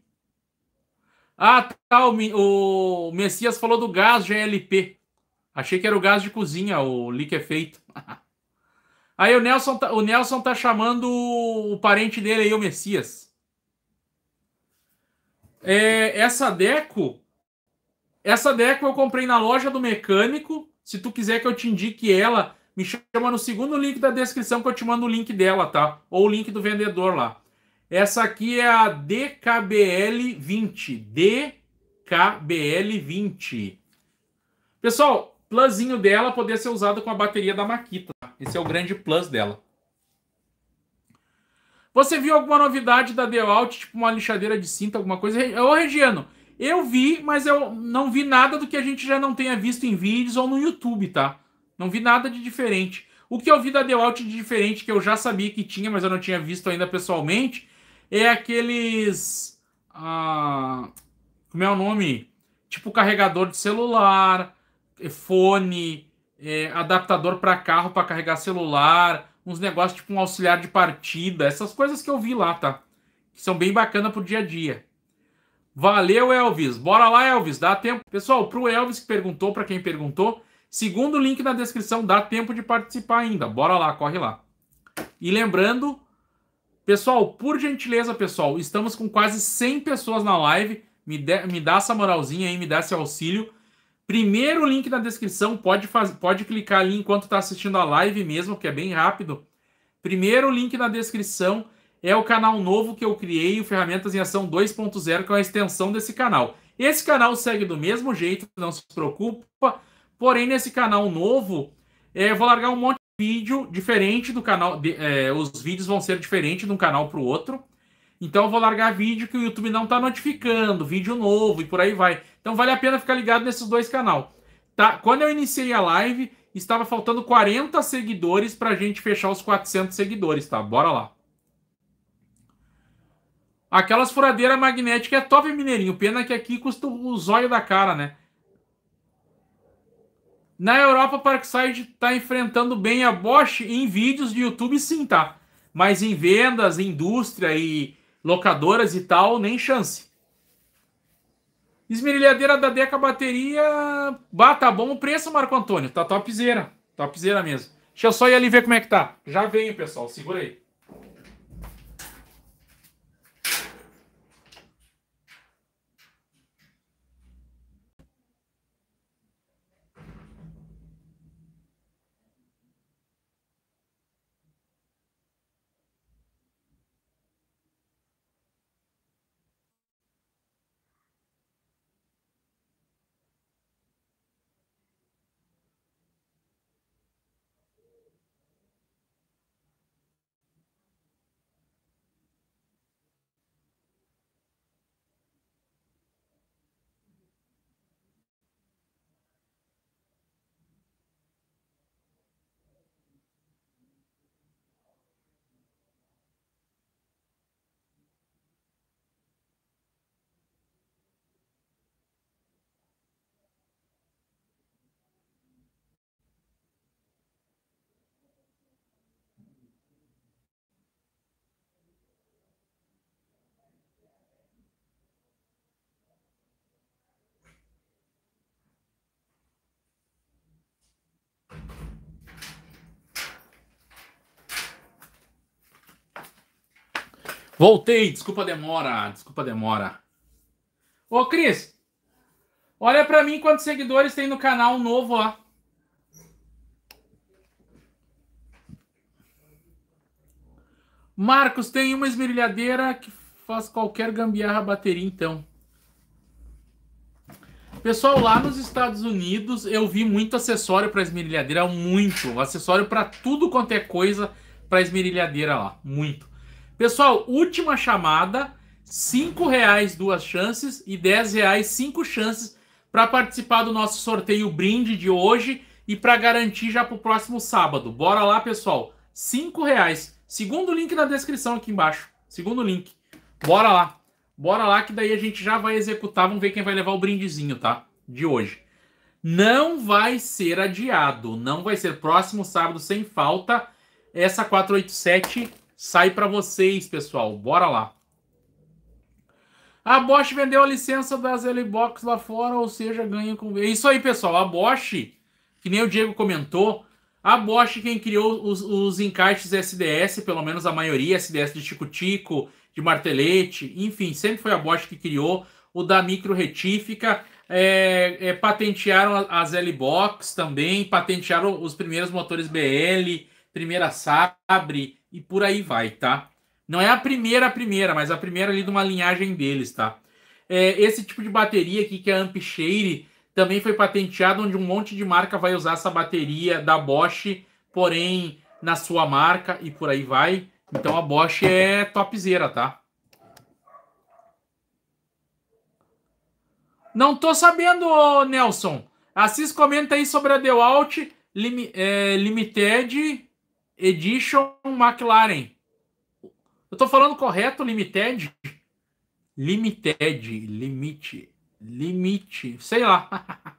Ah, tá. O, o Messias falou do gás GLP. Achei que era o gás de cozinha, o liquefeito. Aí o Nelson, tá, o Nelson tá chamando o parente dele aí, o Messias. É, essa Deco, essa Deco eu comprei na loja do mecânico. Se tu quiser que eu te indique ela, me chama no segundo link da descrição que eu te mando o link dela, tá? Ou o link do vendedor lá. Essa aqui é a DKBL 20. DKBL 20. Pessoal, plusinho dela poder ser usado com a bateria da Makita. Esse é o grande plus dela. Você viu alguma novidade da DeWalt, tipo uma lixadeira de cinta, alguma coisa? Ô, Regiano, eu vi, mas eu não vi nada do que a gente já não tenha visto em vídeos ou no YouTube, tá? Não vi nada de diferente. O que eu vi da DeWalt de diferente, que eu já sabia que tinha, mas eu não tinha visto ainda pessoalmente, é aqueles. Ah, como é o nome? Tipo carregador de celular, fone, é, adaptador para carro para carregar celular, uns negócios tipo um auxiliar de partida, essas coisas que eu vi lá, tá? Que são bem bacana pro dia a dia. Valeu, Elvis. Bora lá, Elvis. Dá tempo. Pessoal, pro Elvis que perguntou, para quem perguntou, segundo link na descrição, dá tempo de participar ainda. Bora lá, corre lá. E lembrando, pessoal, por gentileza, pessoal, estamos com quase 100 pessoas na live. Me, de, me dá essa moralzinha aí, me dá esse auxílio. Primeiro link na descrição, pode, faz, pode clicar ali enquanto está assistindo a live mesmo, que é bem rápido. Primeiro link na descrição é o canal novo que eu criei, o Ferramentas em Ação 2.0, que é uma extensão desse canal. Esse canal segue do mesmo jeito, não se preocupa. Porém, nesse canal novo, é, eu vou largar um monte de vídeo diferente do canal. De, é, os vídeos vão ser diferentes de um canal para o outro. Então eu vou largar vídeo que o YouTube não está notificando, vídeo novo e por aí vai. Então vale a pena ficar ligado nesses dois canais. Tá? Quando eu iniciei a live, estava faltando 40 seguidores para a gente fechar os 400 seguidores, tá? Bora lá. Aquelas furadeiras magnéticas é top, mineirinho. Pena que aqui custa o zóio da cara, né? Na Europa, Parkside está enfrentando bem a Bosch em vídeos de YouTube, sim, tá? Mas em vendas, indústria e locadoras e tal, nem chance. Esmerilhadeira da Deca bateria. Bah, tá bom o preço, Marco Antônio. Tá topzera. Topzera mesmo. Deixa eu só ir ali ver como é que tá. Já venho, pessoal. Segura aí. Voltei, desculpa a demora, desculpa a demora. Ô, Cris, olha para mim quantos seguidores tem no canal novo lá. Marcos, tem uma esmerilhadeira que faz qualquer gambiarra bateria, então. Pessoal, lá nos Estados Unidos eu vi muito acessório para esmerilhadeira, muito. Acessório para tudo quanto é coisa para esmerilhadeira lá, muito. Pessoal, última chamada, cinco reais duas chances e dez reais cinco chances para participar do nosso sorteio brinde de hoje e para garantir já para o próximo sábado. Bora lá, pessoal. Cinco reais. Segundo link na descrição aqui embaixo. Segundo link. Bora lá. Bora lá que daí a gente já vai executar. Vamos ver quem vai levar o brindezinho, tá? De hoje. Não vai ser adiado. Não vai ser próximo sábado sem falta. Essa 487 sai para vocês, pessoal. Bora lá. A Bosch vendeu a licença das L-Box lá fora, ou seja, ganha com. É isso aí, pessoal. A Bosch, que nem o Diego comentou, a Bosch quem criou os, os encaixes SDS, pelo menos a maioria, SDS de Tico-Tico, de martelete, enfim, sempre foi a Bosch que criou. O da micro retífica, é, é, patentearam as L-Box também, patentearam os primeiros motores BL, primeira Sabre e por aí vai, tá? Não é a primeira, a primeira, mas a primeira ali de uma linhagem deles, tá? É, esse tipo de bateria aqui, que é a Ampshare, também foi patenteado, onde um monte de marca vai usar essa bateria da Bosch, porém na sua marca e por aí vai. Então a Bosch é topzera, tá? Não tô sabendo, Nelson. Assis comenta aí sobre a DeWalt Lim, é, Limited Edition McLaren. Eu tô falando correto, Limited? Limited, limite, limite, sei lá.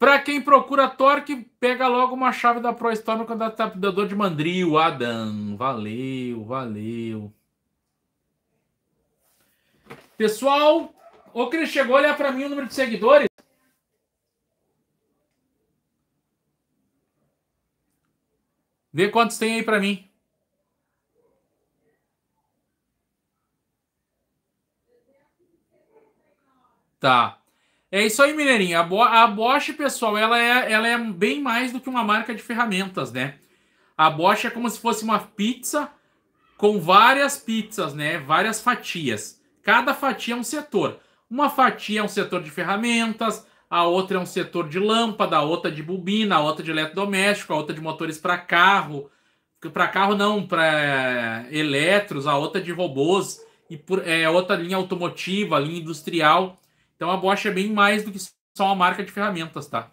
Para quem procura torque, pega logo uma chave da Pro Store no adaptador de mandril, Adam. Valeu, valeu. Pessoal, o Cris chegou a olhar para mim o número de seguidores. Vê quantos tem aí para mim. Tá. É isso aí, Mineirinho. A, Bo a Bosch, pessoal, ela é, ela é bem mais do que uma marca de ferramentas, né? A Bosch é como se fosse uma pizza com várias pizzas, né? Várias fatias. Cada fatia é um setor. Uma fatia é um setor de ferramentas, a outra é um setor de lâmpada, a outra de bobina, a outra de eletrodoméstico, a outra de motores para carro, para carro não, para eletros, a outra de robôs e por, é outra linha automotiva, linha industrial. Então a Bosch é bem mais do que só uma marca de ferramentas, tá?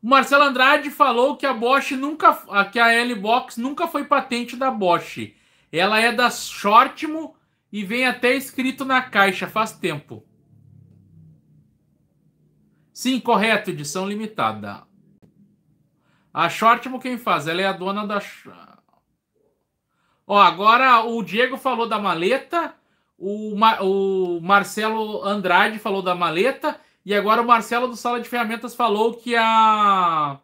O Marcelo Andrade falou que a Bosch nunca, que a L-Box nunca foi patente da Bosch. Ela é da Shortmo e vem até escrito na caixa faz tempo. Sim, correto, edição limitada. A Shortmo quem faz? Ela é a dona da. Ó, agora o Diego falou da maleta o, Mar o Marcelo Andrade falou da maleta. E agora o Marcelo do Sala de Ferramentas falou que a,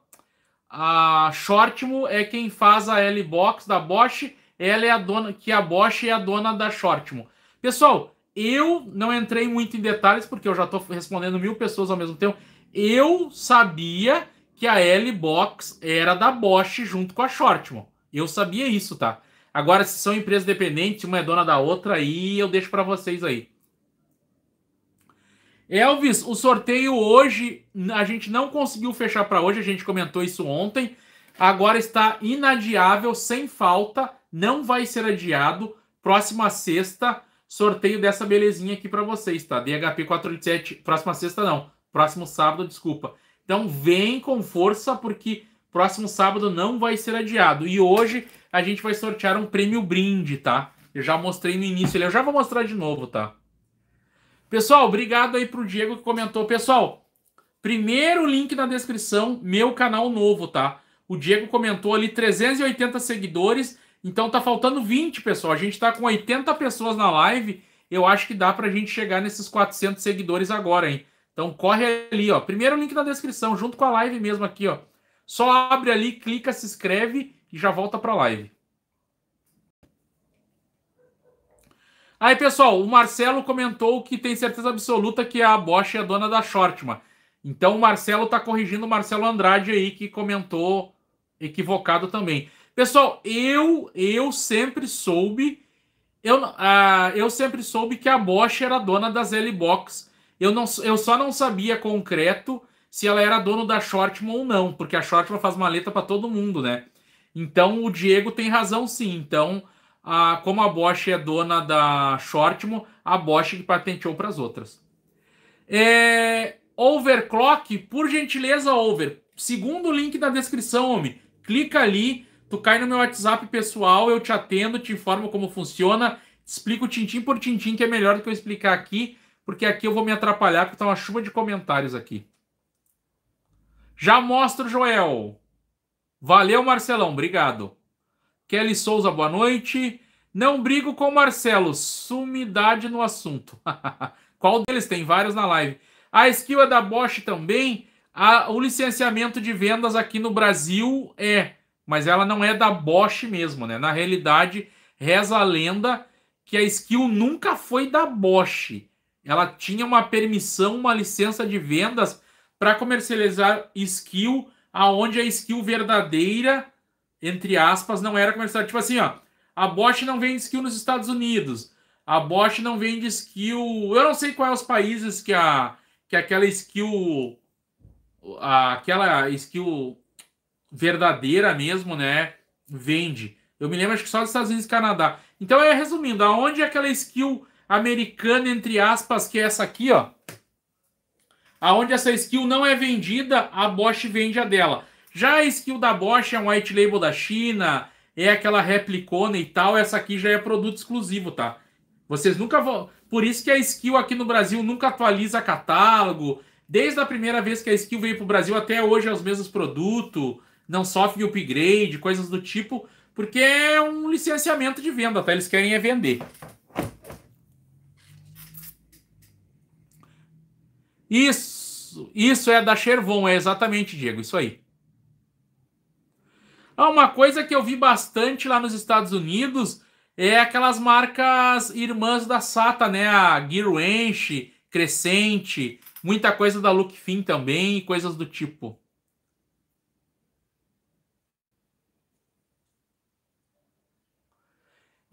a Shortmo é quem faz a L-Box da Bosch. Ela é a dona, que a Bosch é a dona da Shortmo. Pessoal, eu não entrei muito em detalhes, porque eu já estou respondendo mil pessoas ao mesmo tempo. Eu sabia que a L-Box era da Bosch junto com a Shortmo. Eu sabia isso, tá? Agora, se são empresas dependentes, uma é dona da outra, aí eu deixo para vocês aí. Elvis, o sorteio hoje, a gente não conseguiu fechar para hoje, a gente comentou isso ontem. Agora está inadiável, sem falta, não vai ser adiado. Próxima sexta, sorteio dessa belezinha aqui para vocês, tá? DHP 487, próxima sexta não, próximo sábado, desculpa. Então vem com força, porque próximo sábado não vai ser adiado. E hoje a gente vai sortear um prêmio brinde, tá? Eu já mostrei no início, eu já vou mostrar de novo, tá? Pessoal, obrigado aí pro Diego que comentou. Pessoal, primeiro link na descrição, meu canal novo, tá? O Diego comentou ali 380 seguidores, então tá faltando 20, pessoal. A gente tá com 80 pessoas na live. Eu acho que dá pra gente chegar nesses 400 seguidores agora, hein? Então corre ali, ó. Primeiro link na descrição, junto com a live mesmo aqui, ó. Só abre ali, clica, se inscreve e já volta para a live. Aí, pessoal, o Marcelo comentou que tem certeza absoluta que a Bosch é a dona da Shortman. Então o Marcelo tá corrigindo o Marcelo Andrade aí, que comentou equivocado também. Pessoal, eu eu sempre soube eu, uh, eu sempre soube que a Bosch era dona das L-Box. Eu, não, eu só não sabia concreto se ela era dona da Shortman ou não, porque a Shortman faz maleta para todo mundo, né? Então o Diego tem razão sim. Então, uh, como a Bosch é dona da Shortman, a Bosch que patenteou para as outras. É, overclock, por gentileza, over. Segundo link da descrição, homem. Clica ali Tu cai no meu WhatsApp pessoal, eu te atendo, te informo como funciona, explico tintim por tintim, que é melhor do que eu explicar aqui, porque aqui eu vou me atrapalhar, porque tá uma chuva de comentários aqui. Já mostro, Joel. Valeu, Marcelão, obrigado. Kelly Souza, boa noite. Não brigo com o Marcelo, sumidade no assunto. Qual deles? Tem vários na live. A skill é da Bosch também. A, o licenciamento de vendas aqui no Brasil é mas ela não é da Bosch mesmo, né? Na realidade, reza a lenda que a skill nunca foi da Bosch. Ela tinha uma permissão, uma licença de vendas para comercializar skill, aonde a skill verdadeira, entre aspas, não era comercializada. Tipo assim, ó, a Bosch não vende skill nos Estados Unidos. A Bosch não vende skill. Eu não sei quais os países que a que aquela skill aquela skill verdadeira mesmo, né? Vende. Eu me lembro, acho que só dos Estados Unidos e Canadá. Então, é resumindo, aonde é aquela skill americana, entre aspas, que é essa aqui, ó. Aonde essa skill não é vendida, a Bosch vende a dela. Já a skill da Bosch é um white label da China, é aquela replicona e tal. Essa aqui já é produto exclusivo, tá? Vocês nunca vão. Por isso que a skill aqui no Brasil nunca atualiza catálogo. Desde a primeira vez que a skill veio para o Brasil até hoje é os mesmos produtos não sofre upgrade, coisas do tipo, porque é um licenciamento de venda, tá? Eles querem é vender. Isso, isso é da Chervon, é exatamente, Diego, isso aí. Ah, uma coisa que eu vi bastante lá nos Estados Unidos é aquelas marcas irmãs da SATA, né? A Gearwrench, Crescente, muita coisa da Lookfin também, coisas do tipo.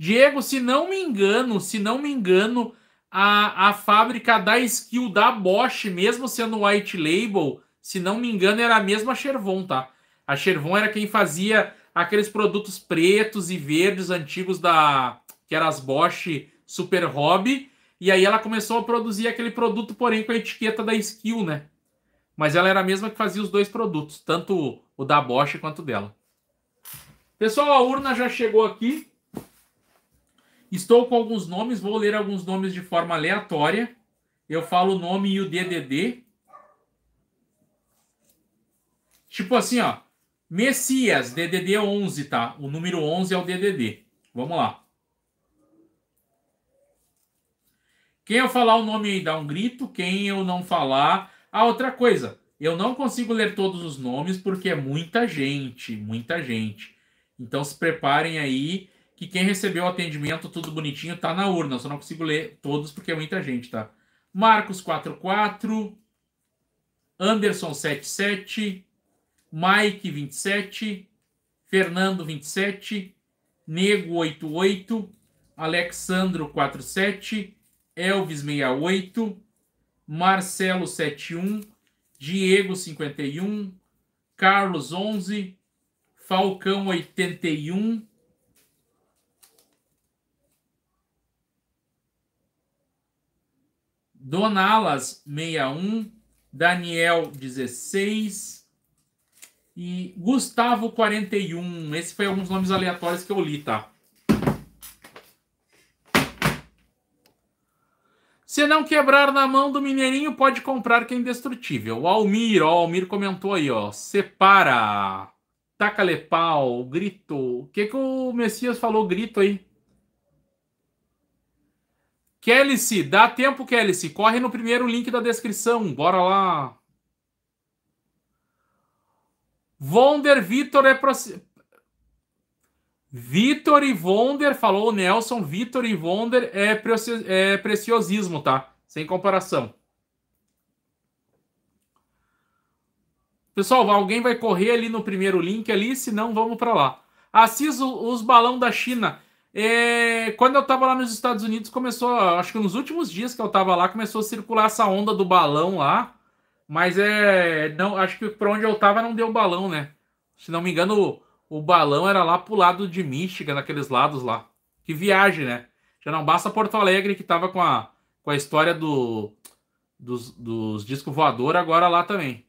Diego, se não me engano, se não me engano, a, a fábrica da skill da Bosch, mesmo sendo white label, se não me engano, era a mesma Chervon, tá? A Chervon era quem fazia aqueles produtos pretos e verdes antigos da que eram as Bosch Super Hobby, e aí ela começou a produzir aquele produto, porém com a etiqueta da skill, né? Mas ela era a mesma que fazia os dois produtos, tanto o da Bosch quanto dela. Pessoal, a urna já chegou aqui. Estou com alguns nomes, vou ler alguns nomes de forma aleatória. Eu falo o nome e o DDD. Tipo assim, ó. Messias, DDD 11, tá? O número 11 é o DDD. Vamos lá. Quem eu falar o nome aí dá um grito, quem eu não falar. Ah, outra coisa. Eu não consigo ler todos os nomes porque é muita gente, muita gente. Então se preparem aí que quem recebeu o atendimento, tudo bonitinho, tá na urna. Eu só não consigo ler todos porque é muita gente, tá? Marcos 44, Anderson 77, Mike 27, Fernando 27, Nego 88, Alexandro 47, Elvis 68, Marcelo 71, Diego 51, Carlos 11, Falcão 81, Donalas 61, Daniel 16 e Gustavo 41. Esse foi alguns nomes aleatórios que eu li, tá? Se não quebrar na mão do mineirinho, pode comprar que é indestrutível. O Almir, ó, o Almir comentou aí, ó. Separa. Taca-lhe pau, grito. O que que o Messias falou grito aí? Kelly, dá tempo, Kelly. Corre no primeiro link da descrição. Bora lá. Vonder Vitor é Vitor e Vonder, falou o Nelson, Vitor e Vonder é, preci é preciosismo, tá? Sem comparação. Pessoal, alguém vai correr ali no primeiro link ali, senão vamos para lá. Assis, os balão da China. Quando eu tava lá nos Estados Unidos, começou, acho que nos últimos dias que eu tava lá, começou a circular essa onda do balão lá. Mas é, não, acho que para onde eu tava não deu balão, né? Se não me engano, o, o balão era lá pro lado de Michigan, naqueles lados lá. Que viagem, né? Já não basta Porto Alegre que tava com a, com a história do, dos, dos discos voador, agora lá também.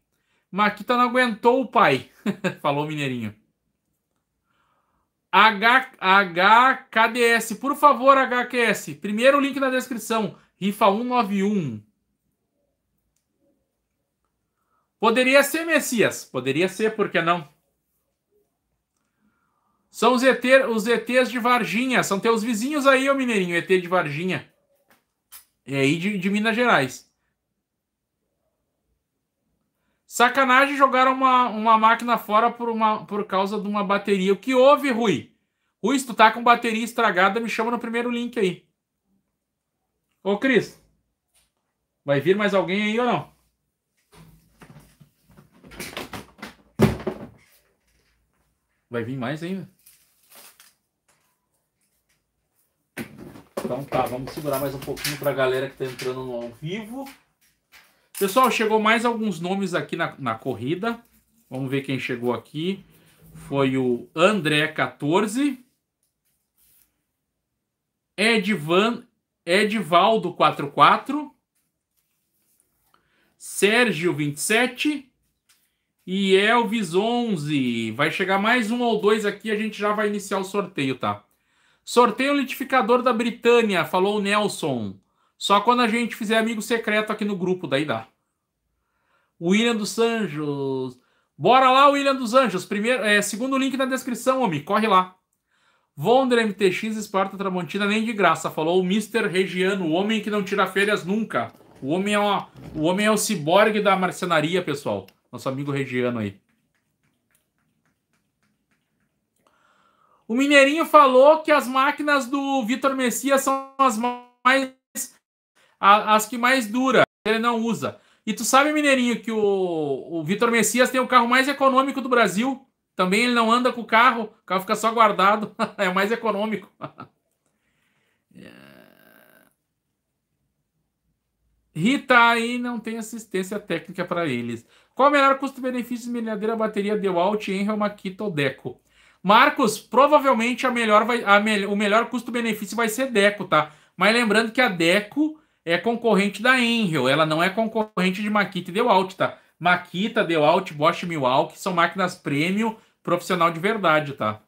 Maquita não aguentou o pai, falou o Mineirinho. H, HKDS, por favor, HQS. Primeiro link na descrição. Rifa 191. Poderia ser Messias. Poderia ser, por que não? São os, ET, os ETs de Varginha. São teus vizinhos aí, ô Mineirinho, ET de Varginha. É aí de, de Minas Gerais. Sacanagem jogar uma, uma máquina fora por, uma, por causa de uma bateria. O que houve, Rui? Rui, se tu tá com bateria estragada, me chama no primeiro link aí. Ô, Cris. Vai vir mais alguém aí ou não? Vai vir mais ainda? Então tá, vamos segurar mais um pouquinho para a galera que tá entrando no ao vivo. Pessoal, chegou mais alguns nomes aqui na, na corrida. Vamos ver quem chegou aqui. Foi o André 14. Edvan, Edvaldo 44. Sérgio 27 e Elvis 11. Vai chegar mais um ou dois aqui, a gente já vai iniciar o sorteio, tá? Sorteio litificador da Britânia, falou o Nelson. Só quando a gente fizer amigo secreto aqui no grupo, daí dá. William dos Anjos. Bora lá, William dos Anjos. Primeiro, é, segundo link na descrição, homem. Corre lá. Vonder MTX Esparta Tramontina nem de graça. Falou o Mr. Regiano, o homem que não tira férias nunca. O homem é, uma, o homem é o ciborgue da marcenaria, pessoal. Nosso amigo Regiano aí. O Mineirinho falou que as máquinas do Vitor Messias são as mais as que mais dura. Ele não usa. E tu sabe, Mineirinho, que o, o Vitor Messias tem o carro mais econômico do Brasil. Também ele não anda com o carro, o carro fica só guardado. é mais econômico. Rita aí não tem assistência técnica para eles. Qual o melhor custo-benefício de milhadeira bateria Dewalt, Enel, Makita ou Deco? Marcos, provavelmente a melhor vai, a me, o melhor custo-benefício vai ser Deco, tá? Mas lembrando que a Deco é concorrente da Enel, ela não é concorrente de Makita e Dewalt, tá? Makita, Dewalt, Bosch Milwaukee são máquinas premium profissional de verdade, tá?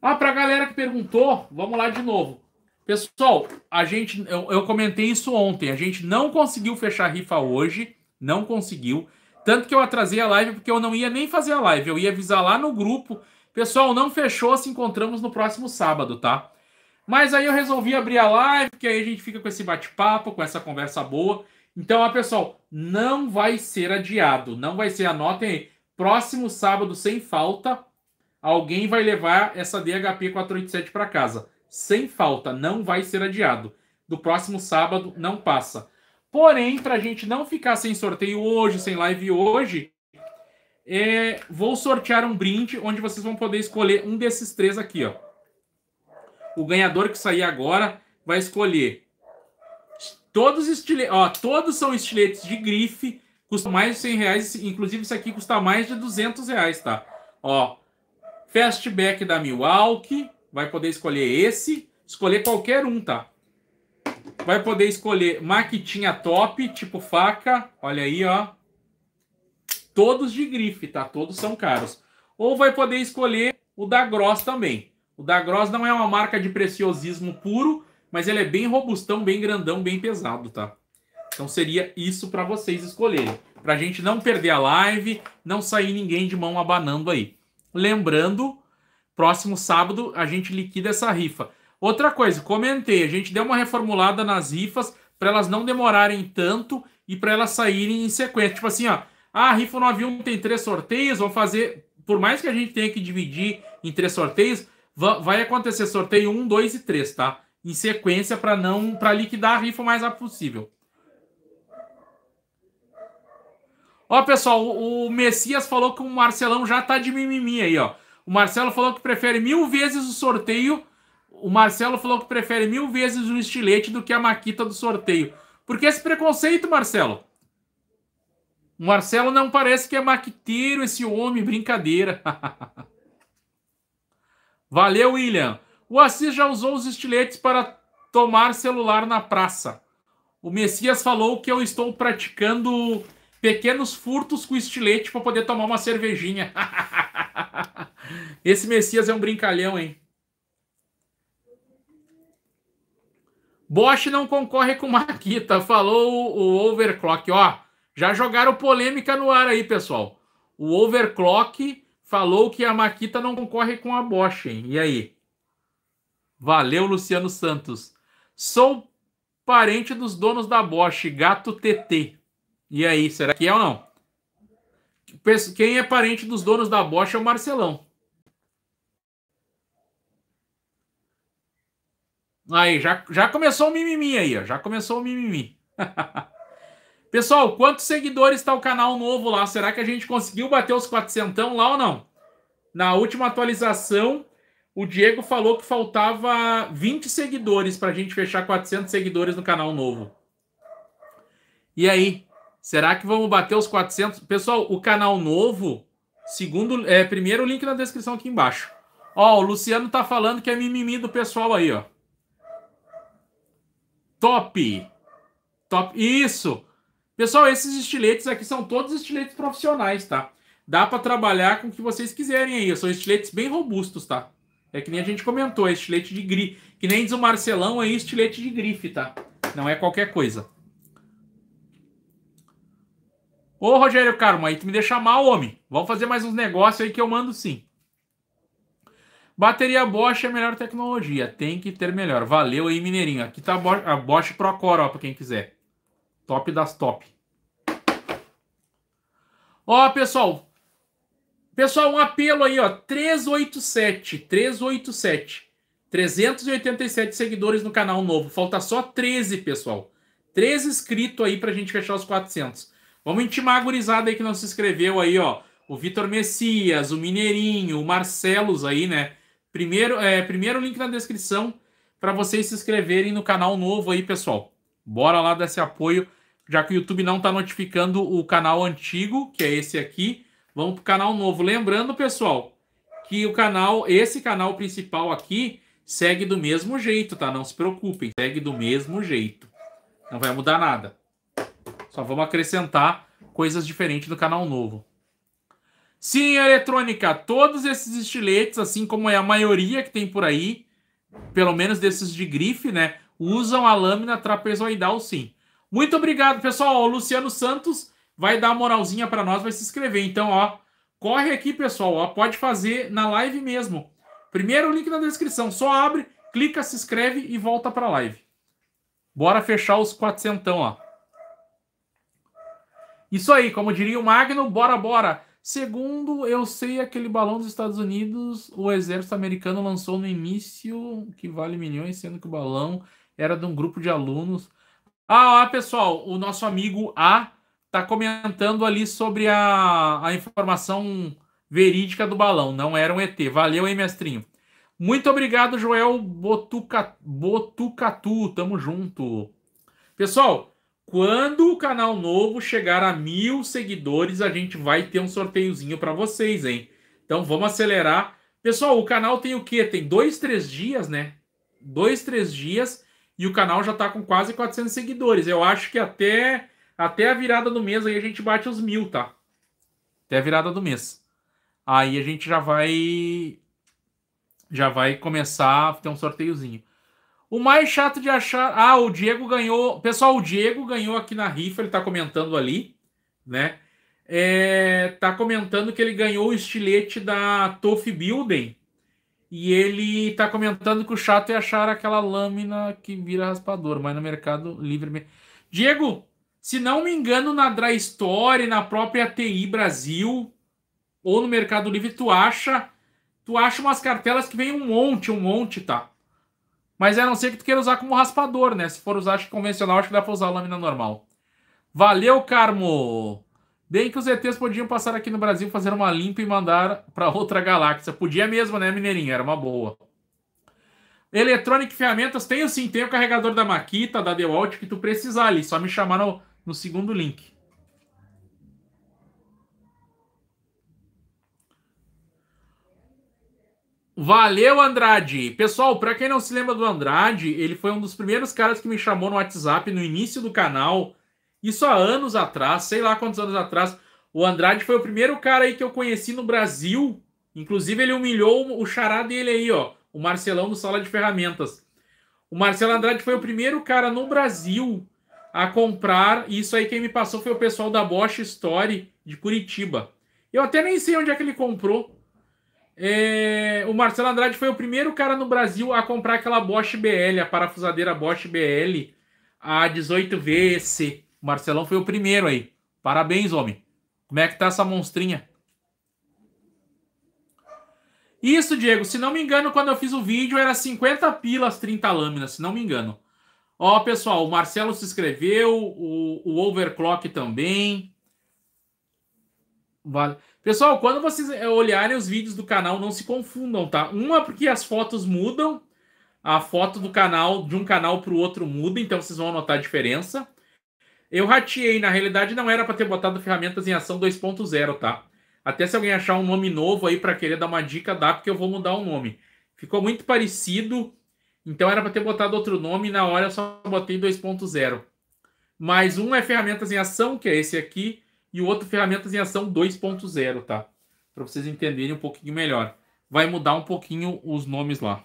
Ah, pra galera que perguntou, vamos lá de novo. Pessoal, a gente, eu, eu comentei isso ontem, a gente não conseguiu fechar rifa hoje, não conseguiu. Tanto que eu atrasei a live porque eu não ia nem fazer a live, eu ia avisar lá no grupo. Pessoal, não fechou, se encontramos no próximo sábado, tá? Mas aí eu resolvi abrir a live, porque aí a gente fica com esse bate-papo, com essa conversa boa. Então, ó, pessoal, não vai ser adiado, não vai ser, anotem aí. Próximo sábado, sem falta, alguém vai levar essa DHP 487 para casa. Sem falta, não vai ser adiado. Do próximo sábado, não passa. Porém, para a gente não ficar sem sorteio hoje, sem live hoje, é, vou sortear um brinde onde vocês vão poder escolher um desses três aqui, ó. O ganhador que sair agora vai escolher todos estiletes, ó, todos são estiletes de grife, custam mais de 100 reais, inclusive isso aqui custa mais de 200 reais, tá? Ó, fastback da Milwaukee, vai poder escolher esse, escolher qualquer um, tá? Vai poder escolher maquitinha top, tipo faca, olha aí, ó. Todos de grife, tá? Todos são caros. Ou vai poder escolher o da Gross também. O da Gross não é uma marca de preciosismo puro, mas ele é bem robustão, bem grandão, bem pesado, tá? Então seria isso para vocês escolherem. Pra gente não perder a live, não sair ninguém de mão abanando aí. Lembrando, próximo sábado a gente liquida essa rifa. Outra coisa, comentei, a gente deu uma reformulada nas rifas para elas não demorarem tanto e para elas saírem em sequência. Tipo assim, ó, ah, a rifa 91 tem três sorteios, vamos fazer por mais que a gente tenha que dividir em três sorteios, vai acontecer sorteio 1, 2 e 3, tá? Em sequência para não para liquidar a rifa o mais rápido possível. Ó, pessoal, o Messias falou que o Marcelão já tá de mimimi aí, ó. O Marcelo falou que prefere mil vezes o sorteio. O Marcelo falou que prefere mil vezes o estilete do que a maquita do sorteio. Por que esse preconceito, Marcelo? O Marcelo não parece que é maquiteiro esse homem, brincadeira. Valeu, William. O Assis já usou os estiletes para tomar celular na praça. O Messias falou que eu estou praticando pequenos furtos com estilete para poder tomar uma cervejinha. Esse Messias é um brincalhão, hein? Bosch não concorre com Maquita, falou o Overclock. Ó, já jogaram polêmica no ar aí, pessoal. O Overclock falou que a Maquita não concorre com a Bosch, hein? E aí? Valeu, Luciano Santos. Sou parente dos donos da Bosch, gato TT. E aí, será que é ou não? Quem é parente dos donos da Bosch é o Marcelão. Aí, já, já começou o mimimi aí, ó. Já começou o mimimi. Pessoal, quantos seguidores está o canal novo lá? Será que a gente conseguiu bater os 400 lá ou não? Na última atualização, o Diego falou que faltava 20 seguidores para a gente fechar 400 seguidores no canal novo. E aí? Será que vamos bater os 400? Pessoal, o canal novo, segundo, é, primeiro link na descrição aqui embaixo. Ó, o Luciano tá falando que é mimimi do pessoal aí, ó. Top. Top. Isso. Pessoal, esses estiletes aqui são todos estiletes profissionais, tá? Dá para trabalhar com o que vocês quiserem aí. São estiletes bem robustos, tá? É que nem a gente comentou, é estilete de grife. Que nem diz o Marcelão aí, estilete de grife, tá? Não é qualquer coisa. Ô, Rogério Carmo, aí tu me deixa mal, homem. Vamos fazer mais uns negócios aí que eu mando sim. Bateria Bosch é a melhor tecnologia. Tem que ter melhor. Valeu aí, Mineirinho. Aqui tá a Bosch Procore, ó, pra quem quiser. Top das top. Ó, pessoal. Pessoal, um apelo aí, ó. 387. 387. 387 seguidores no canal novo. Falta só 13, pessoal. 13 inscritos aí pra gente fechar os 400. Vamos intimar a gurizada aí que não se inscreveu aí, ó. O Vitor Messias, o Mineirinho, o Marcelos aí, né? Primeiro, é, primeiro link na descrição para vocês se inscreverem no canal novo aí, pessoal. Bora lá dar esse apoio, já que o YouTube não está notificando o canal antigo, que é esse aqui. Vamos pro canal novo. Lembrando, pessoal, que o canal, esse canal principal aqui, segue do mesmo jeito, tá? Não se preocupem, segue do mesmo jeito. Não vai mudar nada. Só vamos acrescentar coisas diferentes no canal novo. Sim, eletrônica, todos esses estiletes, assim como é a maioria que tem por aí, pelo menos desses de grife, né, usam a lâmina trapezoidal sim. Muito obrigado, pessoal. O Luciano Santos vai dar uma moralzinha para nós, vai se inscrever. Então, ó, corre aqui, pessoal, ó, pode fazer na live mesmo. Primeiro link na descrição, só abre, clica, se inscreve e volta para a live. Bora fechar os 400, ó. Isso aí, como diria o Magno, bora, bora. Segundo eu sei, aquele balão dos Estados Unidos, o exército americano lançou no início, que vale milhões, sendo que o balão era de um grupo de alunos. Ah, ah pessoal, o nosso amigo A tá comentando ali sobre a, a informação verídica do balão. Não era um ET. Valeu, hein, mestrinho? Muito obrigado, Joel Botuca, Botucatu. Tamo junto. Pessoal, quando o canal novo chegar a mil seguidores, a gente vai ter um sorteiozinho para vocês, hein? Então vamos acelerar. Pessoal, o canal tem o quê? Tem dois, três dias, né? Dois, três dias e o canal já tá com quase 400 seguidores. Eu acho que até, até a virada do mês aí a gente bate os mil, tá? Até a virada do mês. Aí a gente já vai já vai começar a ter um sorteiozinho. O mais chato de achar. Ah, o Diego ganhou. Pessoal, o Diego ganhou aqui na rifa, ele tá comentando ali, né? É, tá comentando que ele ganhou o estilete da Toff Building. E ele tá comentando que o chato é achar aquela lâmina que vira raspador, mas no Mercado Livre. Diego, se não me engano, na Dry Story, na própria TI Brasil, ou no Mercado Livre, tu acha, tu acha umas cartelas que vem um monte, um monte, tá? Mas a não ser que tu queira usar como raspador, né? Se for usar acho, convencional, acho que dá pra usar a lâmina normal. Valeu, Carmo! Bem que os ETs podiam passar aqui no Brasil, fazer uma limpa e mandar para outra galáxia. Podia mesmo, né, Mineirinho? Era uma boa. Eletrônica Ferramentas, tenho sim, tem o carregador da Makita, da DeWalt, que tu precisar ali. Só me chamar no, no segundo link. Valeu, Andrade! Pessoal, para quem não se lembra do Andrade, ele foi um dos primeiros caras que me chamou no WhatsApp no início do canal. Isso há anos atrás, sei lá quantos anos atrás. O Andrade foi o primeiro cara aí que eu conheci no Brasil. Inclusive, ele humilhou o xará dele aí, ó. O Marcelão do Sala de Ferramentas. O Marcelo Andrade foi o primeiro cara no Brasil a comprar. E isso aí quem me passou foi o pessoal da Bosch Story de Curitiba. Eu até nem sei onde é que ele comprou. É, o Marcelo Andrade foi o primeiro cara no Brasil a comprar aquela Bosch BL, a parafusadeira Bosch BL, a 18VC. O Marcelão foi o primeiro aí. Parabéns, homem. Como é que tá essa monstrinha? Isso, Diego. Se não me engano, quando eu fiz o vídeo era 50 pilas, 30 lâminas, se não me engano. Ó, pessoal, o Marcelo se inscreveu, o, o Overclock também. Vale. Pessoal, quando vocês eh, olharem os vídeos do canal, não se confundam, tá? Uma porque as fotos mudam, a foto do canal de um canal para o outro muda, então vocês vão notar a diferença. Eu rateei, na realidade não era para ter botado ferramentas em ação 2.0, tá? Até se alguém achar um nome novo aí para querer dar uma dica, dá, porque eu vou mudar o nome. Ficou muito parecido, então era para ter botado outro nome, e na hora eu só botei 2.0. Mas um é ferramentas em ação, que é esse aqui, e o outro ferramentas em ação 2.0, tá? Para vocês entenderem um pouquinho melhor. Vai mudar um pouquinho os nomes lá.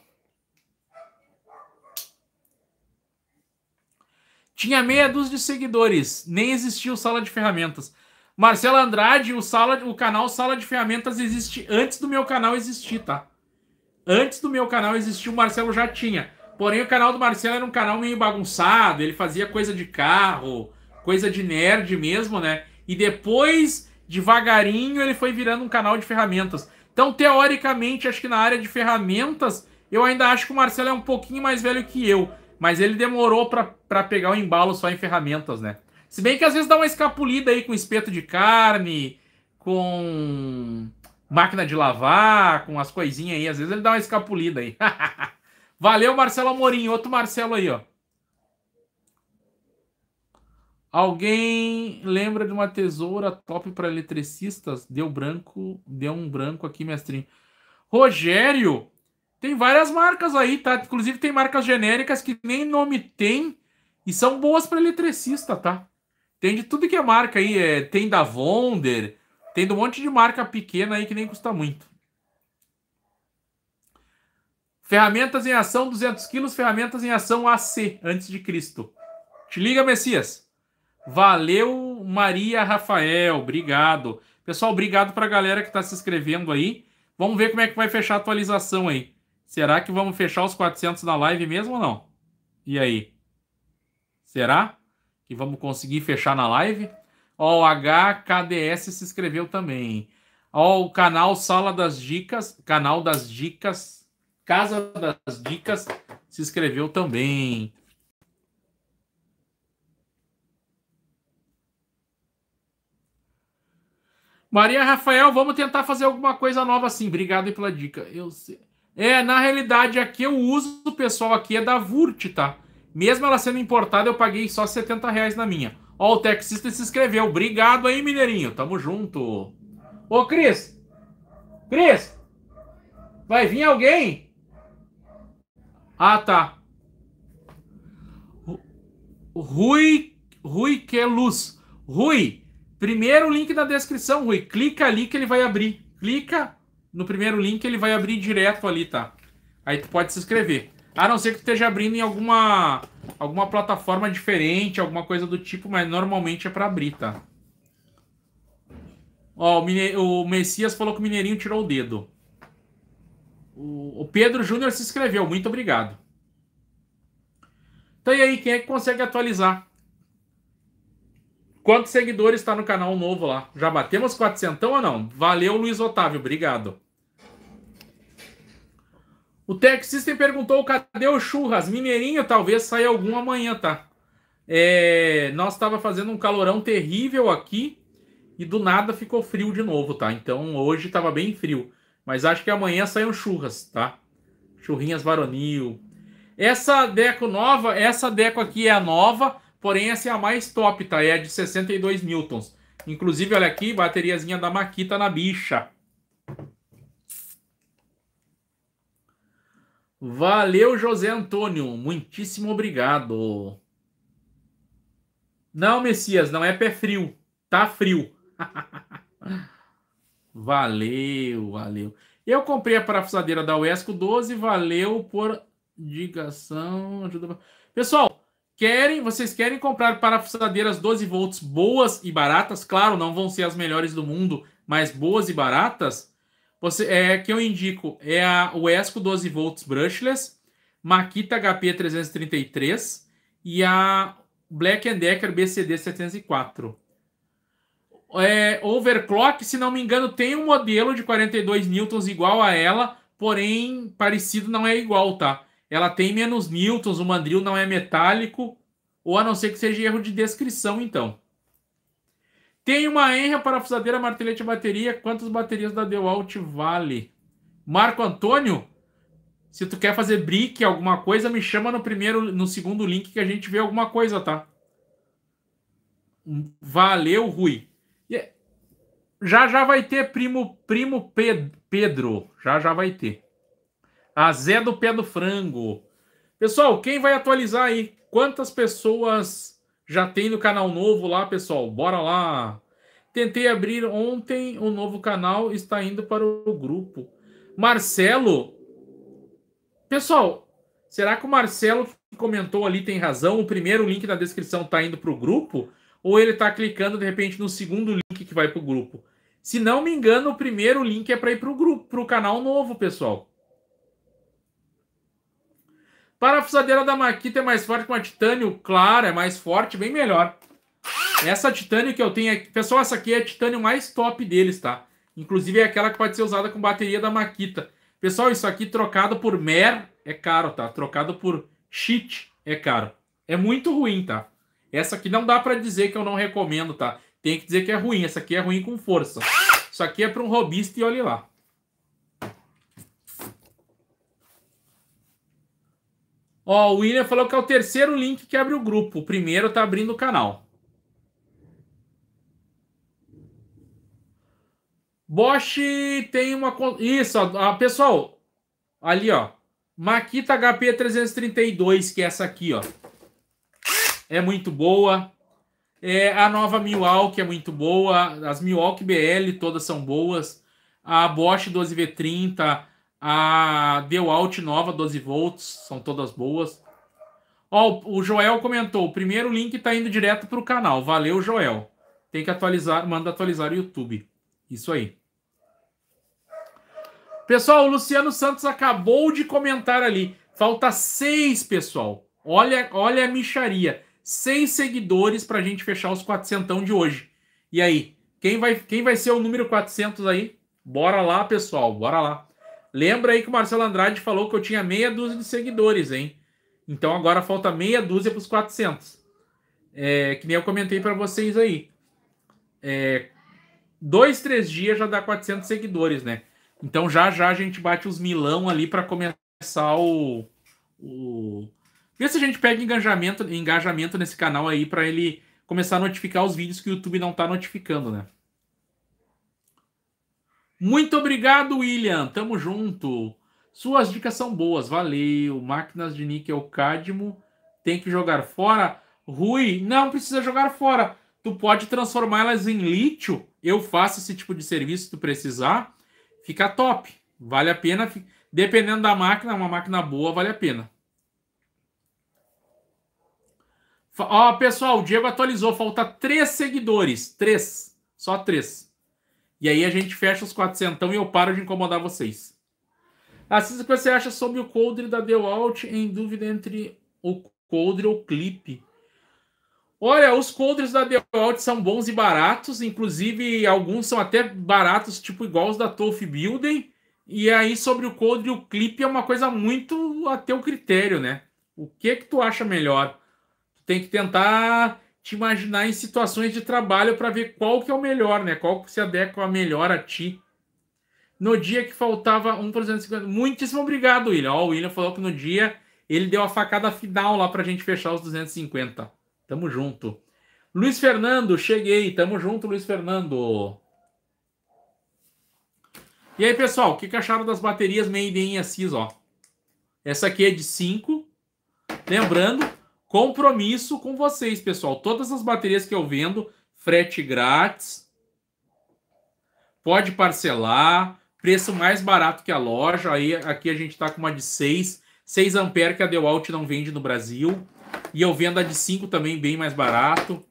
Tinha meia dúzia de seguidores, nem existia o Sala de Ferramentas. Marcelo Andrade, o, sala, o canal Sala de Ferramentas existe antes do meu canal existir, tá? Antes do meu canal existir, o Marcelo já tinha. Porém, o canal do Marcelo era um canal meio bagunçado, ele fazia coisa de carro, coisa de nerd mesmo, né? E depois, devagarinho, ele foi virando um canal de ferramentas. Então, teoricamente, acho que na área de ferramentas, eu ainda acho que o Marcelo é um pouquinho mais velho que eu. Mas ele demorou para pegar o embalo só em ferramentas, né? Se bem que às vezes dá uma escapulida aí com espeto de carne, com máquina de lavar, com as coisinhas aí. Às vezes ele dá uma escapulida aí. Valeu, Marcelo Amorim. Outro Marcelo aí, ó. Alguém lembra de uma tesoura top para eletricistas? Deu branco, deu um branco aqui, mestrinho. Rogério, tem várias marcas aí, tá? Inclusive tem marcas genéricas que nem nome tem e são boas para eletricista, tá? Tem de tudo que é marca aí, é, tem da Vonder, tem de um monte de marca pequena aí que nem custa muito. Ferramentas em ação 200 quilos, ferramentas em ação AC, antes de Cristo. Te liga, Messias. Valeu, Maria Rafael. Obrigado. Pessoal, obrigado para a galera que está se inscrevendo aí. Vamos ver como é que vai fechar a atualização aí. Será que vamos fechar os 400 na live mesmo ou não? E aí? Será que vamos conseguir fechar na live? Ó, o HKDS se inscreveu também. Ó, o canal Sala das Dicas, canal das Dicas, Casa das Dicas se inscreveu também. Maria Rafael, vamos tentar fazer alguma coisa nova assim. Obrigado pela dica. Eu sei. É, na realidade, aqui eu uso pessoal aqui é da Vurt, tá? Mesmo ela sendo importada, eu paguei só 70 reais na minha. Ó, o taxista se inscreveu. Obrigado aí, Mineirinho. Tamo junto. Ô, Cris. Cris. Vai vir alguém? Ah, tá. Rui, Rui que luz. Rui, Primeiro link na descrição, Rui. Clica ali que ele vai abrir. Clica no primeiro link, ele vai abrir direto ali, tá? Aí tu pode se inscrever. A não ser que tu esteja abrindo em alguma, alguma plataforma diferente, alguma coisa do tipo, mas normalmente é para abrir, tá? Ó, o, Mine... o Messias falou que o Mineirinho tirou o dedo. O, Pedro Júnior se inscreveu, muito obrigado. Então e aí, quem é que consegue atualizar? Quantos seguidores está no canal novo lá? Já batemos 400 ou não? Valeu, Luiz Otávio. Obrigado. O Tech System perguntou cadê o churras? Mineirinho, talvez saia algum amanhã, tá? É, nós estava fazendo um calorão terrível aqui e do nada ficou frio de novo, tá? Então hoje estava bem frio. Mas acho que amanhã saiam churras, tá? Churrinhas varonil. Essa deco nova, essa deco aqui é a nova, porém essa é a mais top, tá? É a de 62 newtons. Inclusive, olha aqui, bateriazinha da Makita na bicha. Valeu, José Antônio. Muitíssimo obrigado. Não, Messias, não é pé frio. Tá frio. valeu, valeu. Eu comprei a parafusadeira da Uesco 12, valeu por indicação. Pessoal, querem, vocês querem comprar parafusadeiras 12 volts boas e baratas? Claro, não vão ser as melhores do mundo, mas boas e baratas. Você é que eu indico é a Uesco 12 volts brushless, Makita HP 333 e a Black Decker BCD 704. É, overclock, se não me engano, tem um modelo de 42 newtons igual a ela, porém parecido não é igual, tá? Ela tem menos newtons, o mandril não é metálico, ou a não ser que seja erro de descrição, então. Tem uma Enra parafusadeira, martelete bateria. Quantas baterias da DeWalt vale? Marco Antônio, se tu quer fazer brick, alguma coisa, me chama no primeiro, no segundo link que a gente vê alguma coisa, tá? Valeu, Rui. Já já vai ter primo primo Pedro, já já vai ter. A Zé do pé do frango. Pessoal, quem vai atualizar aí? Quantas pessoas já tem no canal novo lá, pessoal? Bora lá. Tentei abrir ontem o novo canal, está indo para o grupo. Marcelo, pessoal, será que o Marcelo que comentou ali tem razão? O primeiro link da descrição está indo para o grupo? Ou ele está clicando de repente no segundo link que vai para o grupo? Se não me engano, o primeiro link é para ir para o grupo, para o canal novo, pessoal. Parafusadeira da Makita é mais forte que uma titânio? Claro, é mais forte, bem melhor. Essa titânio que eu tenho aqui... Pessoal, essa aqui é a titânio mais top deles, tá? Inclusive é aquela que pode ser usada com bateria da Makita. Pessoal, isso aqui trocado por Mer é caro, tá? Trocado por Cheat é caro. É muito ruim, tá? Essa aqui não dá para dizer que eu não recomendo, tá? Tem que dizer que é ruim. Essa aqui é ruim com força. Isso aqui é para um robista e olhe lá. Ó, o William falou que é o terceiro link que abre o grupo. O primeiro tá abrindo o canal. Bosch tem uma. Isso, ó, pessoal. Ali, ó. Makita HP 332, que é essa aqui, ó. É muito boa. É a nova Milwaukee é muito boa. As Milwaukee BL todas são boas. A Bosch 12V30 a DeWalt nova, 12 volts, são todas boas. Ó, o Joel comentou: o primeiro link está indo direto para o canal. Valeu, Joel. Tem que atualizar, manda atualizar o YouTube. Isso aí. Pessoal, o Luciano Santos acabou de comentar ali. Falta seis, pessoal. Olha, olha a micharia. Seis seguidores para a gente fechar os 400 de hoje. E aí, quem vai, quem vai ser o número 400 aí? Bora lá, pessoal. Bora lá. Lembra aí que o Marcelo Andrade falou que eu tinha meia dúzia de seguidores, hein? Então agora falta meia dúzia para os 400. É, que nem eu comentei para vocês aí. É, dois, três dias já dá 400 seguidores, né? Então já já a gente bate os milão ali para começar o, o... Vê se a gente pega engajamento, engajamento nesse canal aí para ele começar a notificar os vídeos que o YouTube não está notificando, né? Muito obrigado, William. Tamo junto. Suas dicas são boas, valeu. Máquinas de níquel cádmio tem que jogar fora. Rui, não precisa jogar fora. Tu pode transformá-las em lítio. Eu faço esse tipo de serviço se tu precisar. Fica top. Vale a pena. Dependendo da máquina, uma máquina boa, vale a pena. Ó, pessoal, o Diego atualizou. Falta três seguidores. Três. Só três. E aí a gente fecha os 400 e eu paro de incomodar vocês. Assista o que você acha sobre o coldre da DeWalt em dúvida entre o coldre ou clipe. Olha, os colders da DeWalt são bons e baratos, inclusive alguns são até baratos, tipo igual os da Tolf Building. E aí sobre o coldre e o clipe é uma coisa muito a teu critério, né? O que que tu acha melhor? Tu tem que tentar te imaginar em situações de trabalho para ver qual que é o melhor, né? Qual que se adequa melhor a ti. No dia que faltava um por 250. Muitíssimo obrigado, William. Ó, o William falou que no dia ele deu a facada final lá pra gente fechar os 250. Tamo junto. Luiz Fernando, cheguei. Tamo junto, Luiz Fernando. E aí, pessoal, o que, que acharam das baterias Made in Assis, ó? Essa aqui é de 5. Lembrando, compromisso com vocês, pessoal. Todas as baterias que eu vendo, frete grátis. Pode parcelar. Preço mais barato que a loja. Aí, aqui a gente tá com uma de 6. 6 ampere que a Dewalt não vende no Brasil. E eu vendo a de 5 também bem mais barato.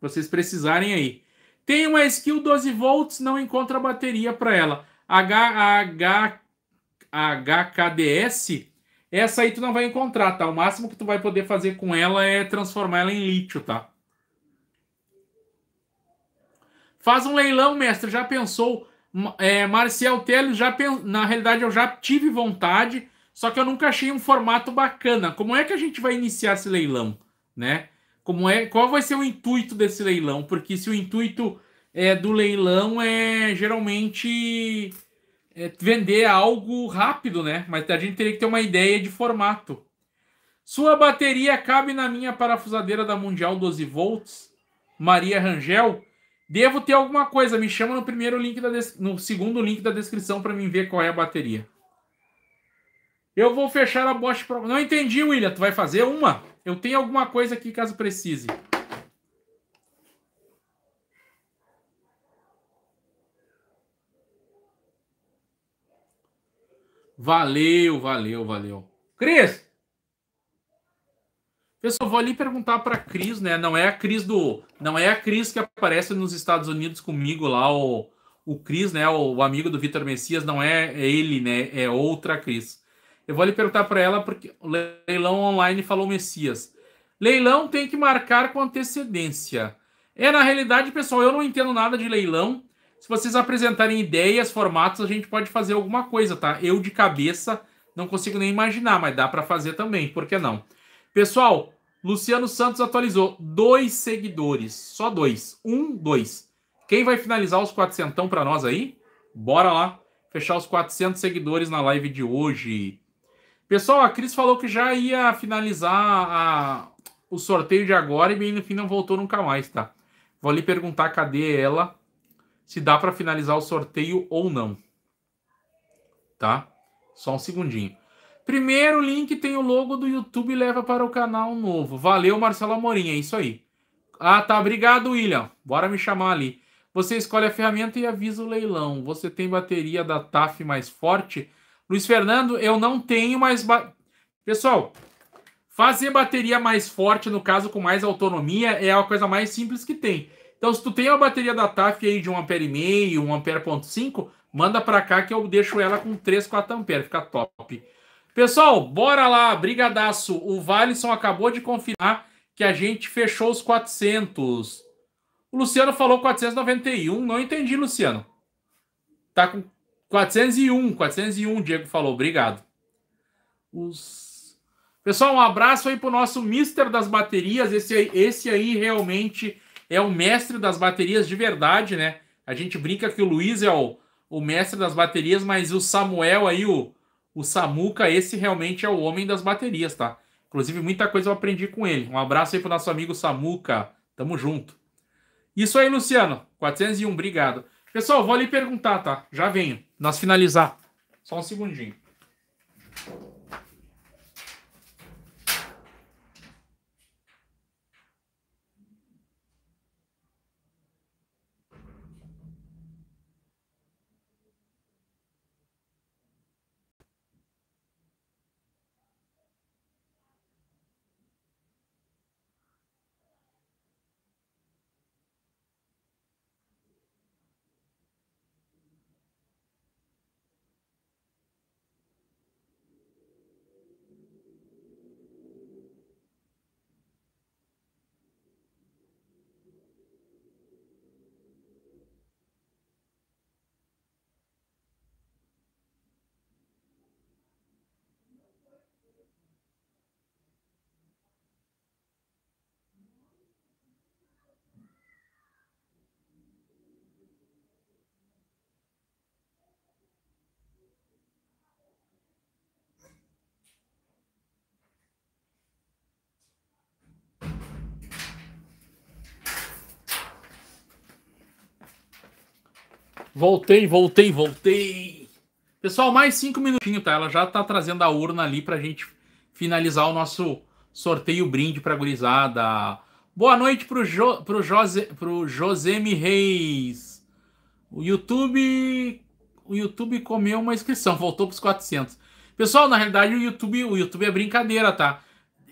Vocês precisarem aí. Tem uma skill 12 volts, não encontra bateria para ela. H, H, HKDS, essa aí tu não vai encontrar, tá? O máximo que tu vai poder fazer com ela é transformar ela em lítio, tá? Faz um leilão, mestre. Já pensou? É, Marcial Telho, já na realidade eu já tive vontade, só que eu nunca achei um formato bacana. Como é que a gente vai iniciar esse leilão, né? Como é, qual vai ser o intuito desse leilão? Porque se o intuito é, do leilão é geralmente é, vender algo rápido, né? Mas a gente teria que ter uma ideia de formato. Sua bateria cabe na minha parafusadeira da Mundial 12 volts, Maria Rangel. Devo ter alguma coisa. Me chama no primeiro link da no segundo link da descrição para mim ver qual é a bateria. Eu vou fechar a Bosch Pro. Não entendi, William. Tu vai fazer uma? Eu tenho alguma coisa aqui caso precise. Valeu, valeu, valeu. Cris! Pessoal, vou ali perguntar para Cris, né? Não é a Cris do, não é a Cris que aparece nos Estados Unidos comigo lá o o Cris, né, o, o amigo do Vitor Messias, não é ele, né? É outra Cris. Eu vou lhe perguntar para ela, porque o leilão online falou Messias. Leilão tem que marcar com antecedência. É, na realidade, pessoal, eu não entendo nada de leilão. Se vocês apresentarem ideias, formatos, a gente pode fazer alguma coisa, tá? Eu de cabeça não consigo nem imaginar, mas dá para fazer também, por que não? Pessoal, Luciano Santos atualizou dois seguidores, só dois, um, dois. Quem vai finalizar os 400 para nós aí? Bora lá, fechar os 400 seguidores na live de hoje. Pessoal, a Cris falou que já ia finalizar a, o sorteio de agora e bem no fim não voltou nunca mais, tá? Vou lhe perguntar cadê ela, se dá para finalizar o sorteio ou não. Tá? Só um segundinho. Primeiro link tem o logo do YouTube e leva para o canal novo. Valeu, Marcelo Amorim, é isso aí. Ah, tá. Obrigado, William. Bora me chamar ali. Você escolhe a ferramenta e avisa o leilão. Você tem bateria da TAF mais forte? Luiz Fernando, eu não tenho mais. Ba... Pessoal, fazer bateria mais forte, no caso com mais autonomia, é a coisa mais simples que tem. Então, se tu tem uma bateria da TAF aí de 1,5 ampere, 1 ampere.5, manda para cá que eu deixo ela com 3, 4 ampere, fica top. Pessoal, bora lá, brigadaço. O Valisson acabou de confirmar que a gente fechou os 400. O Luciano falou 491, não entendi, Luciano. Tá com 401, 401, Diego falou, obrigado. Os... Pessoal, um abraço aí pro nosso Mister das baterias. Esse aí, esse aí realmente é o mestre das baterias de verdade, né? A gente brinca que o Luiz é o, o mestre das baterias, mas o Samuel aí, o, o Samuca, esse realmente é o homem das baterias, tá? Inclusive, muita coisa eu aprendi com ele. Um abraço aí pro nosso amigo Samuca. Tamo junto. Isso aí, Luciano. 401, obrigado. Pessoal, vou lhe perguntar, tá? Já venho. Nós finalizar. Só um segundinho. Voltei, voltei, voltei. Pessoal, mais cinco minutinhos, tá? Ela já tá trazendo a urna ali pra gente finalizar o nosso sorteio brinde pra gurizada. Boa noite pro, jo, pro, José, pro Josemi Reis. O YouTube. O YouTube comeu uma inscrição, voltou pros 400. Pessoal, na realidade, o YouTube, o YouTube é brincadeira, tá?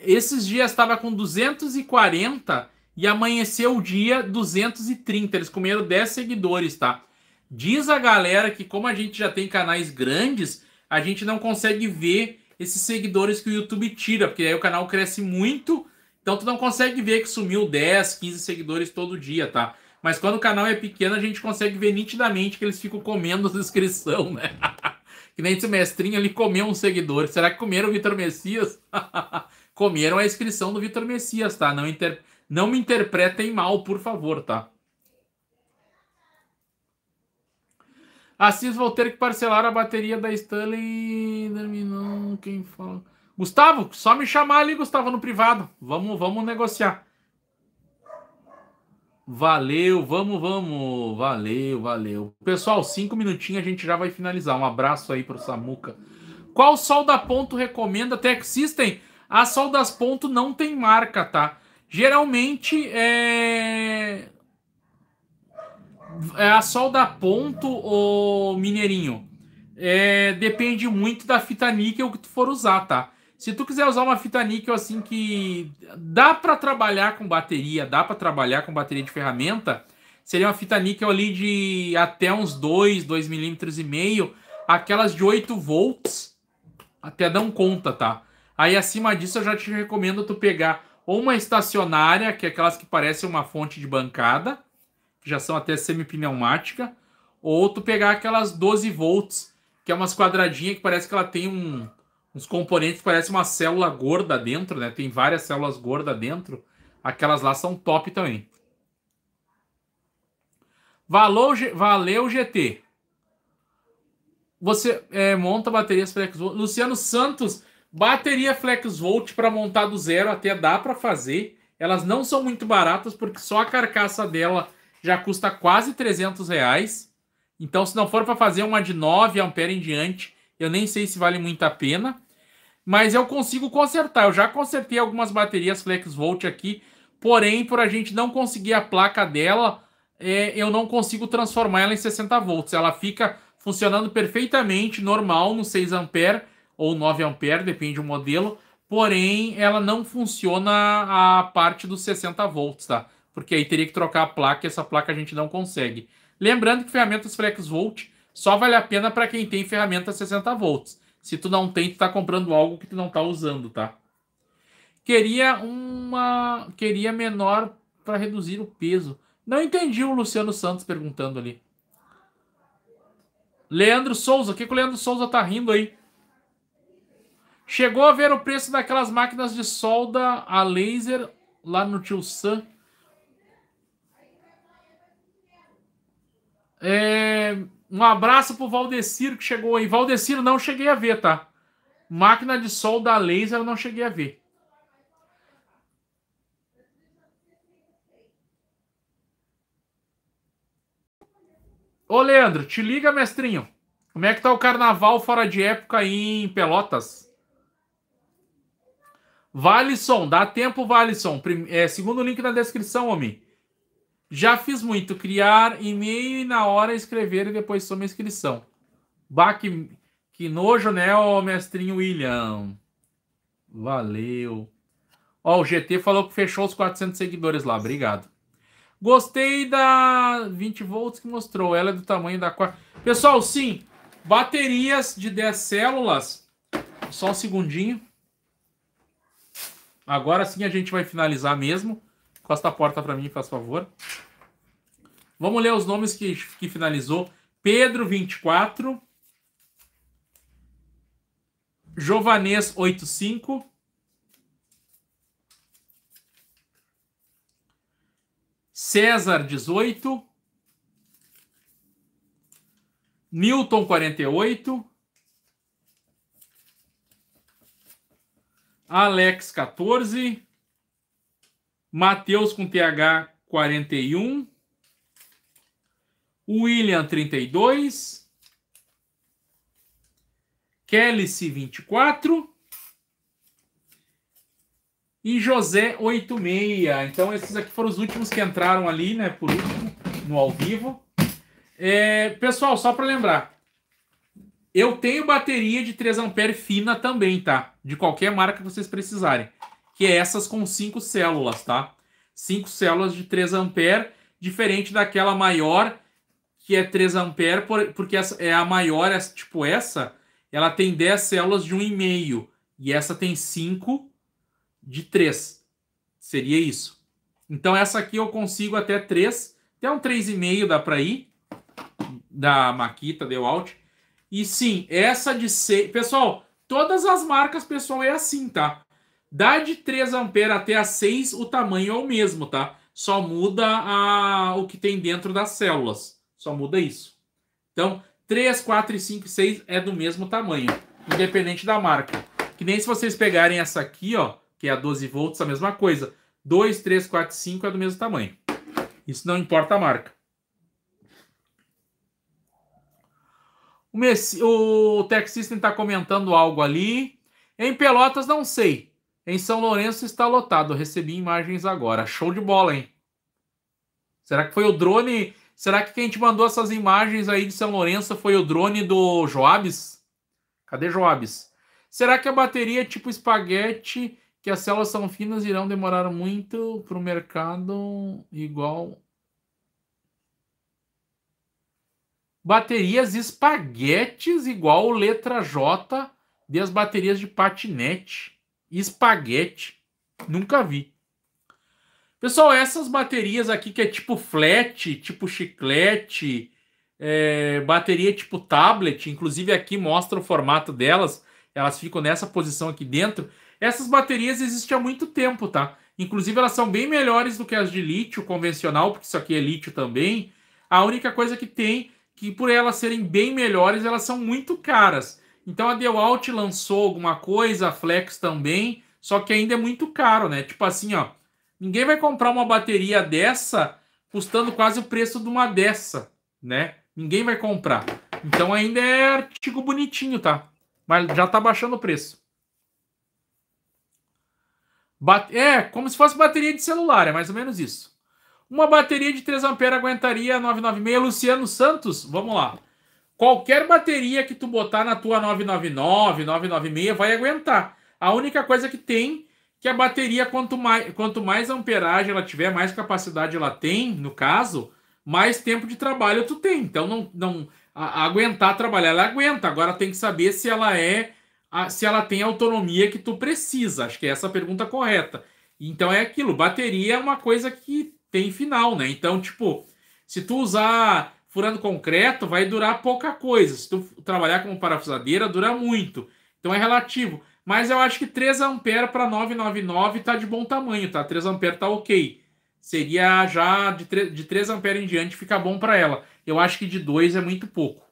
Esses dias estava com 240 e amanheceu o dia 230. Eles comeram 10 seguidores, tá? Diz a galera que, como a gente já tem canais grandes, a gente não consegue ver esses seguidores que o YouTube tira, porque aí o canal cresce muito, então tu não consegue ver que sumiu 10, 15 seguidores todo dia, tá? Mas quando o canal é pequeno, a gente consegue ver nitidamente que eles ficam comendo a inscrição, né? que nem esse mestrinho ali comeu um seguidor. Será que comeram o Vitor Messias? comeram a inscrição do Vitor Messias, tá? Não, inter... não me interpretem mal, por favor, tá? Assis vou ter que parcelar a bateria da Stanley. Não, quem fala. Gustavo, só me chamar ali, Gustavo, no privado. Vamos, vamos negociar. Valeu, vamos, vamos. Valeu, valeu. Pessoal, cinco minutinhos a gente já vai finalizar. Um abraço aí pro Samuca. Qual solda ponto recomenda? Tech System? A soldas ponto não tem marca, tá? Geralmente é é a solda ponto ou mineirinho. É, depende muito da fita níquel que tu for usar, tá? Se tu quiser usar uma fita níquel assim que dá para trabalhar com bateria, dá para trabalhar com bateria de ferramenta, seria uma fita níquel ali de até uns 2, 2 milímetros e meio, aquelas de 8 volts, até dão conta, tá? Aí acima disso eu já te recomendo tu pegar ou uma estacionária, que é aquelas que parecem uma fonte de bancada, já são até semi-pneumática, ou tu pegar aquelas 12 volts, que é umas quadradinhas que parece que ela tem um, uns componentes que parece uma célula gorda dentro, né? Tem várias células gordas dentro. Aquelas lá são top também. Valeu, valeu GT. Você é, monta baterias Flex Volt. Luciano Santos, bateria Flex Volt para montar do zero até dá para fazer. Elas não são muito baratas porque só a carcaça dela já custa quase 300 reais. Então, se não for para fazer uma de 9 amperes em diante, eu nem sei se vale muito a pena. Mas eu consigo consertar. Eu já consertei algumas baterias Flex Volt aqui. Porém, por a gente não conseguir a placa dela, é, eu não consigo transformar ela em 60 volts. Ela fica funcionando perfeitamente, normal, no 6 ampere ou 9 ampere, depende do modelo. Porém, ela não funciona a parte dos 60 volts, tá? Porque aí teria que trocar a placa e essa placa a gente não consegue. Lembrando que ferramentas FlexVolt só vale a pena para quem tem ferramenta 60 volts. Se tu não tem, tu tá comprando algo que tu não tá usando, tá? Queria uma, queria menor para reduzir o peso. Não entendi o Luciano Santos perguntando ali. Leandro Souza, o que, que o Leandro Souza tá rindo aí? Chegou a ver o preço daquelas máquinas de solda a laser lá no Tio Sam? É, um abraço pro Valdeciro que chegou aí. Valdeciro não cheguei a ver, tá? Máquina de solda laser eu não cheguei a ver. Ô, Leandro, te liga, mestrinho. Como é que tá o carnaval fora de época aí em Pelotas? Valisson, dá tempo, Valisson. É, segundo link na descrição, homem. Já fiz muito, criar e-mail e na hora escrever e depois soma inscrição. Bah, que, que nojo, né, ô mestrinho William? Valeu. Ó, o GT falou que fechou os 400 seguidores lá, obrigado. Gostei da 20 volts que mostrou, ela é do tamanho da... Pessoal, sim, baterias de 10 células, só um segundinho. Agora sim a gente vai finalizar mesmo. Costa a porta para mim, faz favor. Vamos ler os nomes que, que finalizou. Pedro, 24. Jovanês, 85. César, 18. Newton, 48. Alex, 14. Matheus com TH 41. William 32, Kelly 24 e José 86. Então esses aqui foram os últimos que entraram ali, né, por último, no ao vivo. É, pessoal, só para lembrar, eu tenho bateria de 3 ampere fina também, tá? De qualquer marca que vocês precisarem, que é essas com 5 células, tá? 5 células de 3 ampere, diferente daquela maior que é 3 ampere, porque essa é a maior, tipo essa, ela tem 10 células de 1,5 e essa tem 5 de 3. Seria isso. Então essa aqui eu consigo até 3, até um 3,5 dá para ir da Makita deu out. E sim, essa de 6, pessoal, todas as marcas, pessoal, é assim, tá? Da de 3 ampere até a 6, o tamanho é o mesmo, tá? Só muda a, o que tem dentro das células. Só muda isso. Então, 3, 4, 5 e 6 é do mesmo tamanho, independente da marca. Que nem se vocês pegarem essa aqui, ó, que é a 12 volts, a mesma coisa. 2, 3, 4, 5 é do mesmo tamanho. Isso não importa a marca. O, Messi, o Tech System está comentando algo ali. Em Pelotas, não sei. Em São Lourenço está lotado. Recebi imagens agora. Show de bola, hein? Será que foi o drone Será que quem te mandou essas imagens aí de São Lourenço foi o drone do Joabes? Cadê Joabes? Será que a bateria é tipo espaguete, que as células são finas e irão demorar muito para o mercado igual... Baterias espaguetes igual letra J de as baterias de patinete. Espaguete. Nunca vi. Pessoal, essas baterias aqui que é tipo flat, tipo chiclete, é, bateria tipo tablet, inclusive aqui mostra o formato delas, elas ficam nessa posição aqui dentro. Essas baterias existem há muito tempo, tá? Inclusive elas são bem melhores do que as de lítio convencional, porque isso aqui é lítio também. A única coisa que tem, que por elas serem bem melhores, elas são muito caras. Então a Dewalt lançou alguma coisa, a Flex também, só que ainda é muito caro, né? Tipo assim, ó, Ninguém vai comprar uma bateria dessa custando quase o preço de uma dessa, né? Ninguém vai comprar. Então ainda é artigo bonitinho, tá? Mas já tá baixando o preço. É, como se fosse bateria de celular, é mais ou menos isso. Uma bateria de 3 ampere aguentaria 996. Luciano Santos, vamos lá. Qualquer bateria que tu botar na tua 999, 996 vai aguentar. A única coisa que tem que a bateria, quanto mais, quanto mais amperagem ela tiver, mais capacidade ela tem, no caso, mais tempo de trabalho tu tem. Então, não, não a, a aguentar trabalhar, ela aguenta. Agora tem que saber se ela é, a, se ela tem a autonomia que tu precisa. Acho que é essa a pergunta correta. Então é aquilo, bateria é uma coisa que tem final, né? Então, tipo, se tu usar furando concreto, vai durar pouca coisa. Se tu trabalhar como parafusadeira, dura muito. Então é relativo. Mas eu acho que 3 ampere para 999 tá de bom tamanho, tá? 3 ampere tá ok. Seria já de 3, de 3 ampere em diante fica bom para ela. Eu acho que de 2 é muito pouco.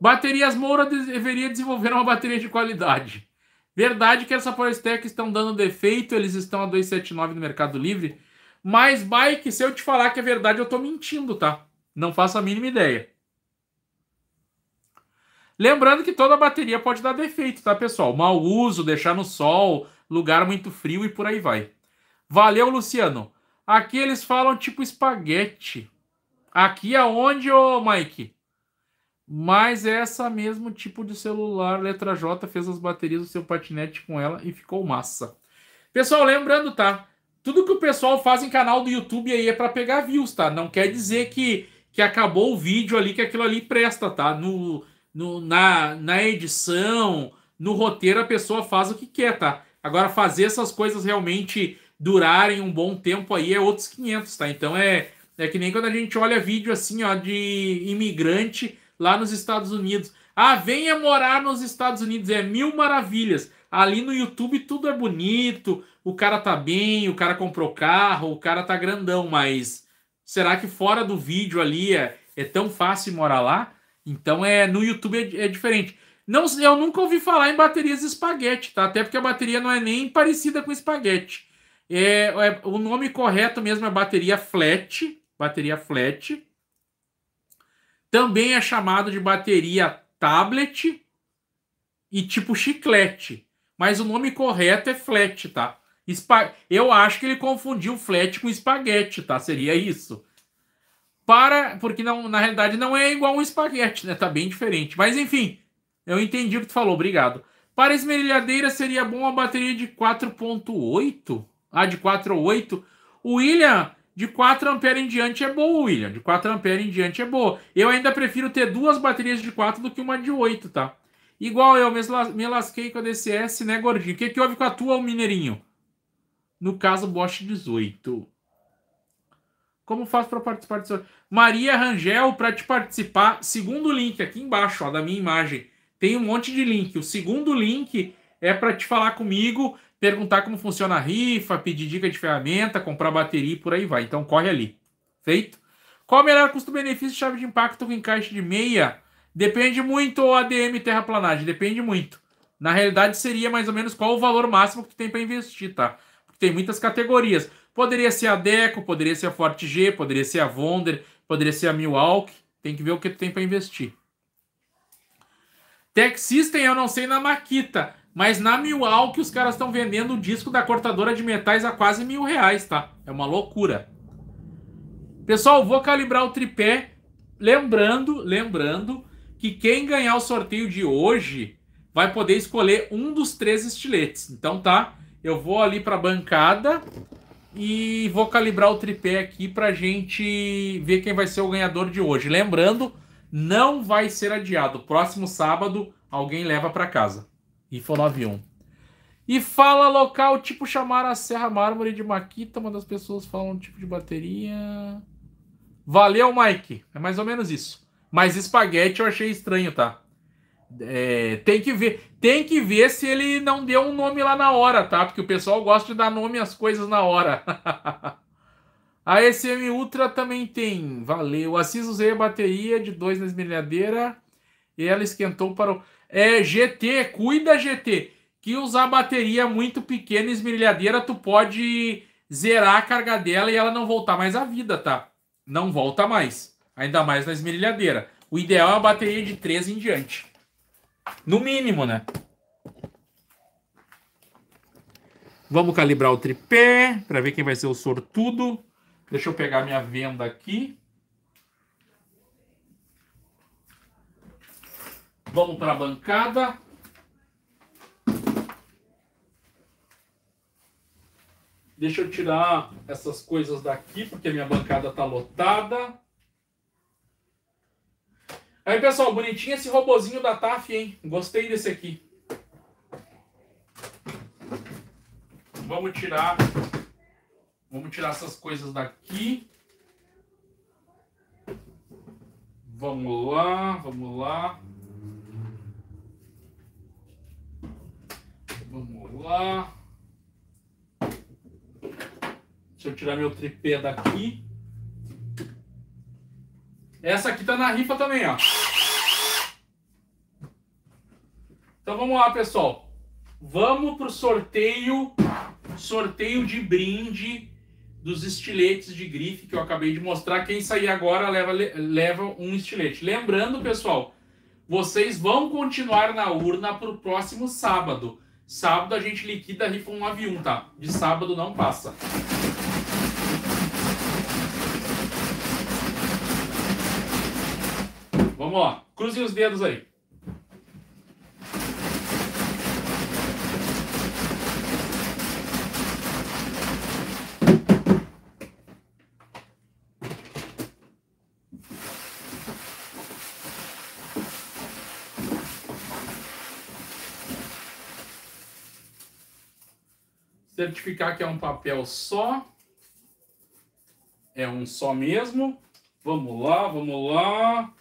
Baterias Moura deveria desenvolver uma bateria de qualidade. Verdade que essa Forestec estão dando defeito, eles estão a 279 no Mercado Livre. Mas, bike, se eu te falar que é verdade, eu tô mentindo, tá? Não faço a mínima ideia. Lembrando que toda bateria pode dar defeito, tá, pessoal? Mau uso, deixar no sol, lugar muito frio e por aí vai. Valeu, Luciano. Aqui eles falam tipo espaguete. Aqui aonde, ô Mike? Mas é essa mesmo tipo de celular, letra J, fez as baterias do seu patinete com ela e ficou massa. Pessoal, lembrando, tá? Tudo que o pessoal faz em canal do YouTube aí é para pegar views, tá? Não quer dizer que, que acabou o vídeo ali, que aquilo ali presta, tá? No, no, na, na edição, no roteiro, a pessoa faz o que quer, tá? Agora, fazer essas coisas realmente durarem um bom tempo aí é outros 500, tá? Então é, é que nem quando a gente olha vídeo assim, ó, de imigrante lá nos Estados Unidos. Ah, venha morar nos Estados Unidos, é mil maravilhas. Ali no YouTube tudo é bonito, o cara tá bem, o cara comprou carro, o cara tá grandão, mas será que fora do vídeo ali é, é tão fácil morar lá? Então é no YouTube é, é, diferente. Não, eu nunca ouvi falar em baterias espaguete, tá? Até porque a bateria não é nem parecida com espaguete. É, é, o nome correto mesmo é bateria flat, bateria flat. Também é chamado de bateria tablet e tipo chiclete. Mas o nome correto é flat, tá? Eu acho que ele confundiu flat com espaguete, tá? Seria isso. Para, porque não, na realidade não é igual um espaguete, né? Tá bem diferente. Mas enfim, eu entendi o que tu falou, obrigado. Para esmerilhadeira seria bom a bateria de 4.8? Ah, de 4.8. O William, de 4 ampere em diante é boa, William. De 4 ampere em diante é boa. Eu ainda prefiro ter duas baterias de 4 do que uma de 8, tá? Igual eu me lasquei com a DCS, né, gordinho? O que, que houve com a tua, Mineirinho? No caso, Bosch 18. Como faço para participar disso? Maria Rangel, para te participar, segundo link aqui embaixo, ó, da minha imagem. Tem um monte de link. O segundo link é para te falar comigo, perguntar como funciona a rifa, pedir dica de ferramenta, comprar bateria e por aí vai. Então corre ali. Feito? Qual o melhor custo-benefício chave de impacto com encaixe de meia? Depende muito o ADM terraplanagem, depende muito. Na realidade seria mais ou menos qual o valor máximo que tem para investir, tá? tem muitas categorias. Poderia ser a Deco, poderia ser a Forte G, poderia ser a Wonder, poderia ser a Milwaukee. Tem que ver o que tem para investir. Tech System eu não sei na Makita, mas na Milwaukee os caras estão vendendo o disco da cortadora de metais a quase mil reais, tá? É uma loucura. Pessoal, vou calibrar o tripé. Lembrando, lembrando que quem ganhar o sorteio de hoje vai poder escolher um dos três estiletes. Então tá, eu vou ali para a bancada e vou calibrar o tripé aqui para gente ver quem vai ser o ganhador de hoje. Lembrando, não vai ser adiado. Próximo sábado, alguém leva para casa. IFO 91. E fala local, tipo chamar a Serra Mármore de Maquita. Uma das pessoas falam tipo de bateria. Valeu, Mike. É mais ou menos isso. Mas espaguete eu achei estranho, tá? É, tem que ver, tem que ver se ele não deu um nome lá na hora, tá? Porque o pessoal gosta de dar nome às coisas na hora. a SM Ultra também tem, valeu. Assis usei a bateria de 2 na esmerilhadeira e ela esquentou para o é GT, cuida GT, que usar bateria muito pequena esmerilhadeira, tu pode zerar a carga dela e ela não voltar mais à vida, tá? Não volta mais, ainda mais na esmerilhadeira. O ideal é a bateria de 3 em diante. No mínimo, né? Vamos calibrar o tripé para ver quem vai ser o sortudo. Deixa eu pegar minha venda aqui. Vamos para a bancada. Deixa eu tirar essas coisas daqui, porque minha bancada está lotada. Aí, pessoal, bonitinho esse robozinho da TAF, hein? Gostei desse aqui. Vamos tirar... Vamos tirar essas coisas daqui. Vamos lá, vamos lá. Vamos lá. Deixa eu tirar meu tripé daqui. Essa aqui tá na rifa também, ó. Então vamos lá, pessoal. Vamos pro sorteio, sorteio de brinde dos estiletes de grife que eu acabei de mostrar. Quem sair agora leva, leva um estilete. Lembrando, pessoal, vocês vão continuar na urna pro próximo sábado. Sábado a gente liquida a rifa 191, tá? De sábado não passa. Vamos lá. Cruzem os dedos aí. Certificar que é um papel só. É um só mesmo. Vamos lá, vamos lá.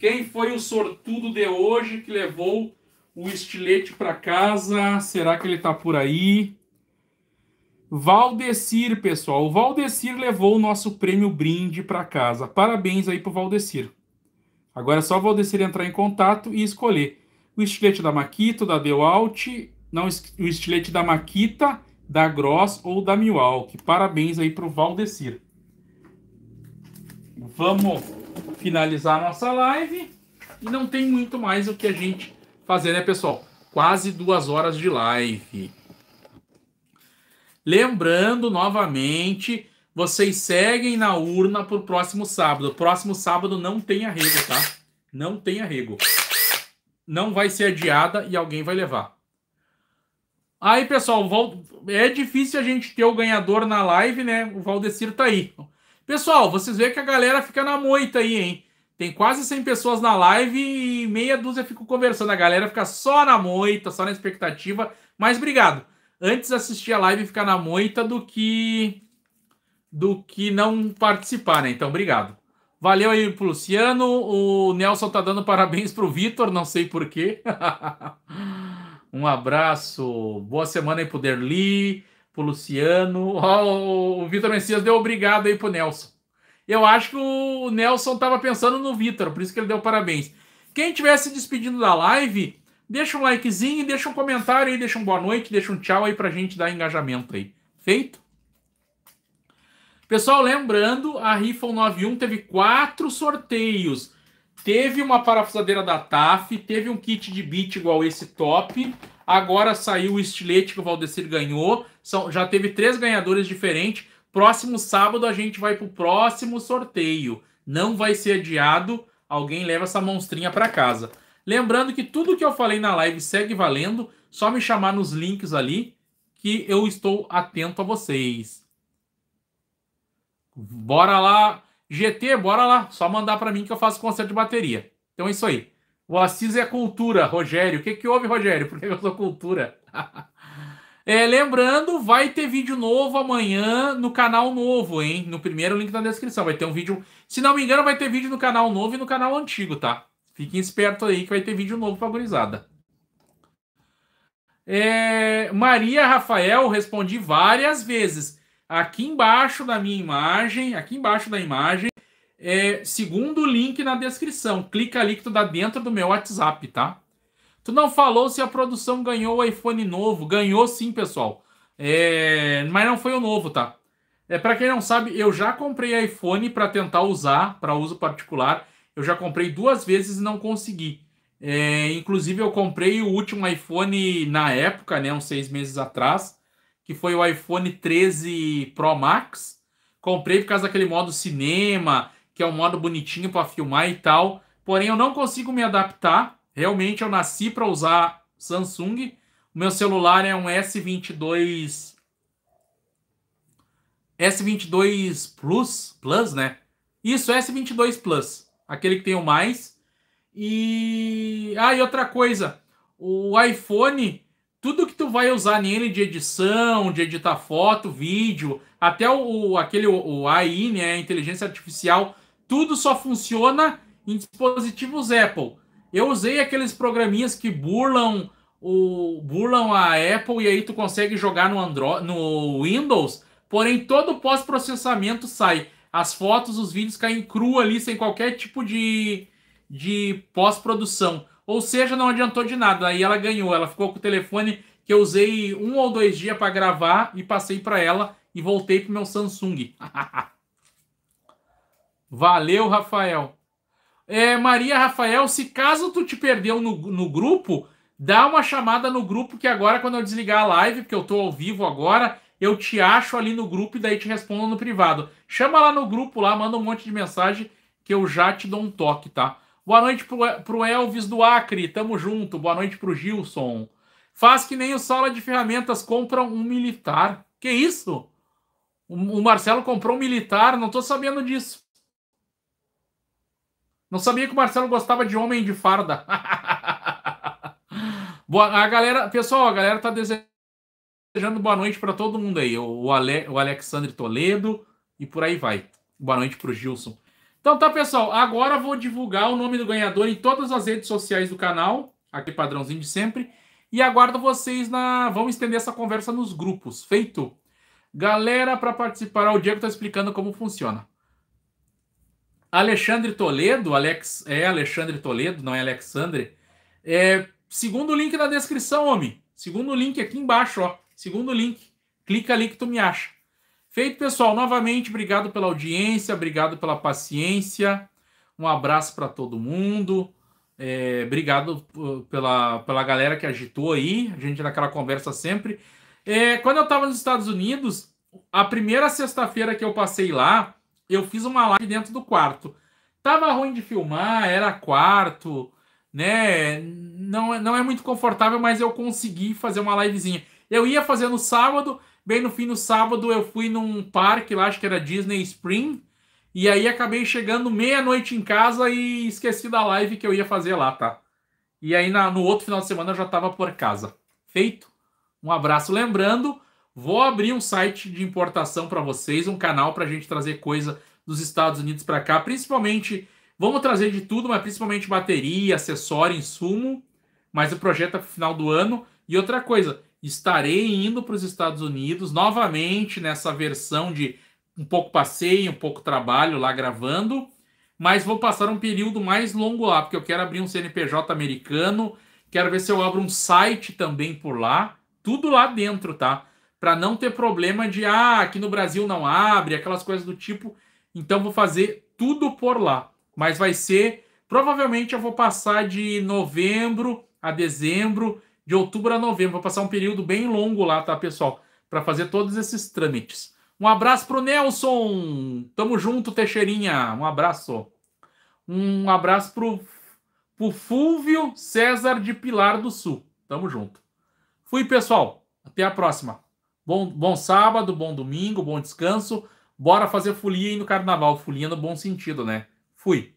Quem foi o sortudo de hoje que levou o estilete para casa? Será que ele está por aí? Valdecir, pessoal. O Valdecir levou o nosso prêmio brinde para casa. Parabéns aí pro Valdecir. Agora é só o Valdecir entrar em contato e escolher o estilete da Makita, da Dewalt, não, o estilete da Makita, da Gross ou da Milwaukee. Parabéns aí pro Valdecir. vamos finalizar a nossa live. E não tem muito mais o que a gente fazer, né, pessoal? Quase duas horas de live. Lembrando novamente, vocês seguem na urna para o próximo sábado. Próximo sábado não tem arrego, tá? Não tem arrego. Não vai ser adiada e alguém vai levar. Aí, pessoal, é difícil a gente ter o ganhador na live, né? O Valdecir tá aí. Pessoal, vocês veem que a galera fica na moita aí, hein? Tem quase 100 pessoas na live e meia dúzia ficam conversando. A galera fica só na moita, só na expectativa. Mas obrigado. Antes assistir a live e ficar na moita do que do que não participar, né? Então, obrigado. Valeu aí pro Luciano. O Nelson tá dando parabéns pro Vitor, não sei porquê. um abraço. Boa semana aí pro Derli, pro Luciano. O Vitor Messias deu obrigado aí pro Nelson. Eu acho que o Nelson estava pensando no Vitor, por isso que ele deu parabéns. Quem estiver se despedindo da live, deixa um likezinho, deixa um comentário aí, deixa um boa noite, deixa um tchau aí pra gente dar engajamento aí. Feito? Pessoal, lembrando, a Rifa 91 teve quatro sorteios. Teve uma parafusadeira da TAF, teve um kit de beat igual esse top. Agora saiu o estilete que o Valdecir ganhou. São, já teve três ganhadores diferentes. Próximo sábado a gente vai pro próximo sorteio. Não vai ser adiado. Alguém leva essa monstrinha para casa. Lembrando que tudo que eu falei na live segue valendo. Só me chamar nos links ali que eu estou atento a vocês. Bora lá. GT, bora lá. Só mandar para mim que eu faço conserto de bateria. Então é isso aí. O Assis é cultura, Rogério. O que, que houve, Rogério? Por que eu sou cultura? É, lembrando, vai ter vídeo novo amanhã no canal novo, hein? No primeiro link na descrição. Vai ter um vídeo. Se não me engano, vai ter vídeo no canal novo e no canal antigo, tá? Fiquem espertos aí que vai ter vídeo novo pra gurizada. É, Maria Rafael, respondi várias vezes. Aqui embaixo da minha imagem, aqui embaixo da imagem, é, segundo o link na descrição. Clica ali que tu dá dentro do meu WhatsApp, tá? Tu não falou se a produção ganhou o iPhone novo. Ganhou sim, pessoal. É... Mas não foi o novo, tá? É para quem não sabe, eu já comprei iPhone para tentar usar para uso particular. Eu já comprei duas vezes e não consegui. É... Inclusive eu comprei o último iPhone na época, né, uns seis meses atrás, que foi o iPhone 13 Pro Max. Comprei por causa daquele modo cinema, que é um modo bonitinho para filmar e tal. Porém eu não consigo me adaptar Realmente eu nasci para usar Samsung. O meu celular é um S22 S22 Plus, Plus, né? Isso, S22 Plus, aquele que tem o mais. E ah, e outra coisa, o iPhone, tudo que tu vai usar nele de edição, de editar foto, vídeo, até o aquele o AI, né, a inteligência artificial, tudo só funciona em dispositivos Apple. Eu usei aqueles programinhas que burlam o burlam a Apple e aí tu consegue jogar no Android, no Windows, porém todo o pós-processamento sai. As fotos, os vídeos caem cru ali sem qualquer tipo de, de pós-produção. Ou seja, não adiantou de nada. Aí ela ganhou. Ela ficou com o telefone que eu usei um ou dois dias para gravar e passei para ela e voltei pro meu Samsung. Valeu, Rafael. É, Maria Rafael, se caso tu te perdeu no, no grupo, dá uma chamada no grupo que agora, quando eu desligar a live, porque eu tô ao vivo agora, eu te acho ali no grupo e daí te respondo no privado. Chama lá no grupo, lá, manda um monte de mensagem que eu já te dou um toque, tá? Boa noite pro, pro Elvis do Acre, tamo junto. Boa noite pro Gilson. Faz que nem o Sala de Ferramentas, compra um militar. Que isso? O, o Marcelo comprou um militar, não tô sabendo disso. Não sabia que o Marcelo gostava de homem de farda. Boa, a galera, pessoal, a galera tá desejando boa noite para todo mundo aí. O, Ale, o Alexandre Toledo e por aí vai. Boa noite pro Gilson. Então tá, pessoal, agora vou divulgar o nome do ganhador em todas as redes sociais do canal, aqui padrãozinho de sempre, e aguardo vocês na, vamos estender essa conversa nos grupos. Feito. Galera, para participar, o Diego tá explicando como funciona. Alexandre Toledo, Alex, é Alexandre Toledo, não é Alexandre. É, segundo o link na descrição, homem. Segundo o link aqui embaixo, ó. Segundo link. Clica ali que tu me acha. Feito, pessoal. Novamente, obrigado pela audiência, obrigado pela paciência. Um abraço para todo mundo. É, obrigado pela, pela galera que agitou aí. A gente naquela conversa sempre. É, quando eu estava nos Estados Unidos, a primeira sexta-feira que eu passei lá, eu fiz uma live dentro do quarto. Tava ruim de filmar, era quarto, né? Não, é, não é muito confortável, mas eu consegui fazer uma livezinha. Eu ia fazer no sábado, bem no fim do sábado eu fui num parque lá, acho que era Disney Spring, e aí acabei chegando meia-noite em casa e esqueci da live que eu ia fazer lá, tá? E aí na, no outro final de semana eu já tava por casa. Feito? Um abraço. Lembrando, vou abrir um site de importação para vocês, um canal para a gente trazer coisa dos Estados Unidos para cá, principalmente. Vamos trazer de tudo, mas principalmente bateria, acessório, insumo. Mas o projeto é para o final do ano. E outra coisa, estarei indo para os Estados Unidos novamente nessa versão de um pouco passeio, um pouco trabalho lá gravando, mas vou passar um período mais longo lá, porque eu quero abrir um CNPJ americano, quero ver se eu abro um site também por lá, tudo lá dentro, tá? Para não ter problema de ah, aqui no Brasil não abre, aquelas coisas do tipo. Então vou fazer tudo por lá, mas vai ser provavelmente eu vou passar de novembro a dezembro, de outubro a novembro, vou passar um período bem longo lá, tá, pessoal, para fazer todos esses trâmites. Um abraço pro Nelson. Tamo junto, Teixeirinha. Um abraço. Um abraço pro, pro Fúvio César de Pilar do Sul. Tamo junto. Fui, pessoal. Até a próxima. Bom, bom sábado, bom domingo, bom descanso. Bora fazer folia aí no carnaval. Folia no bom sentido, né? Fui.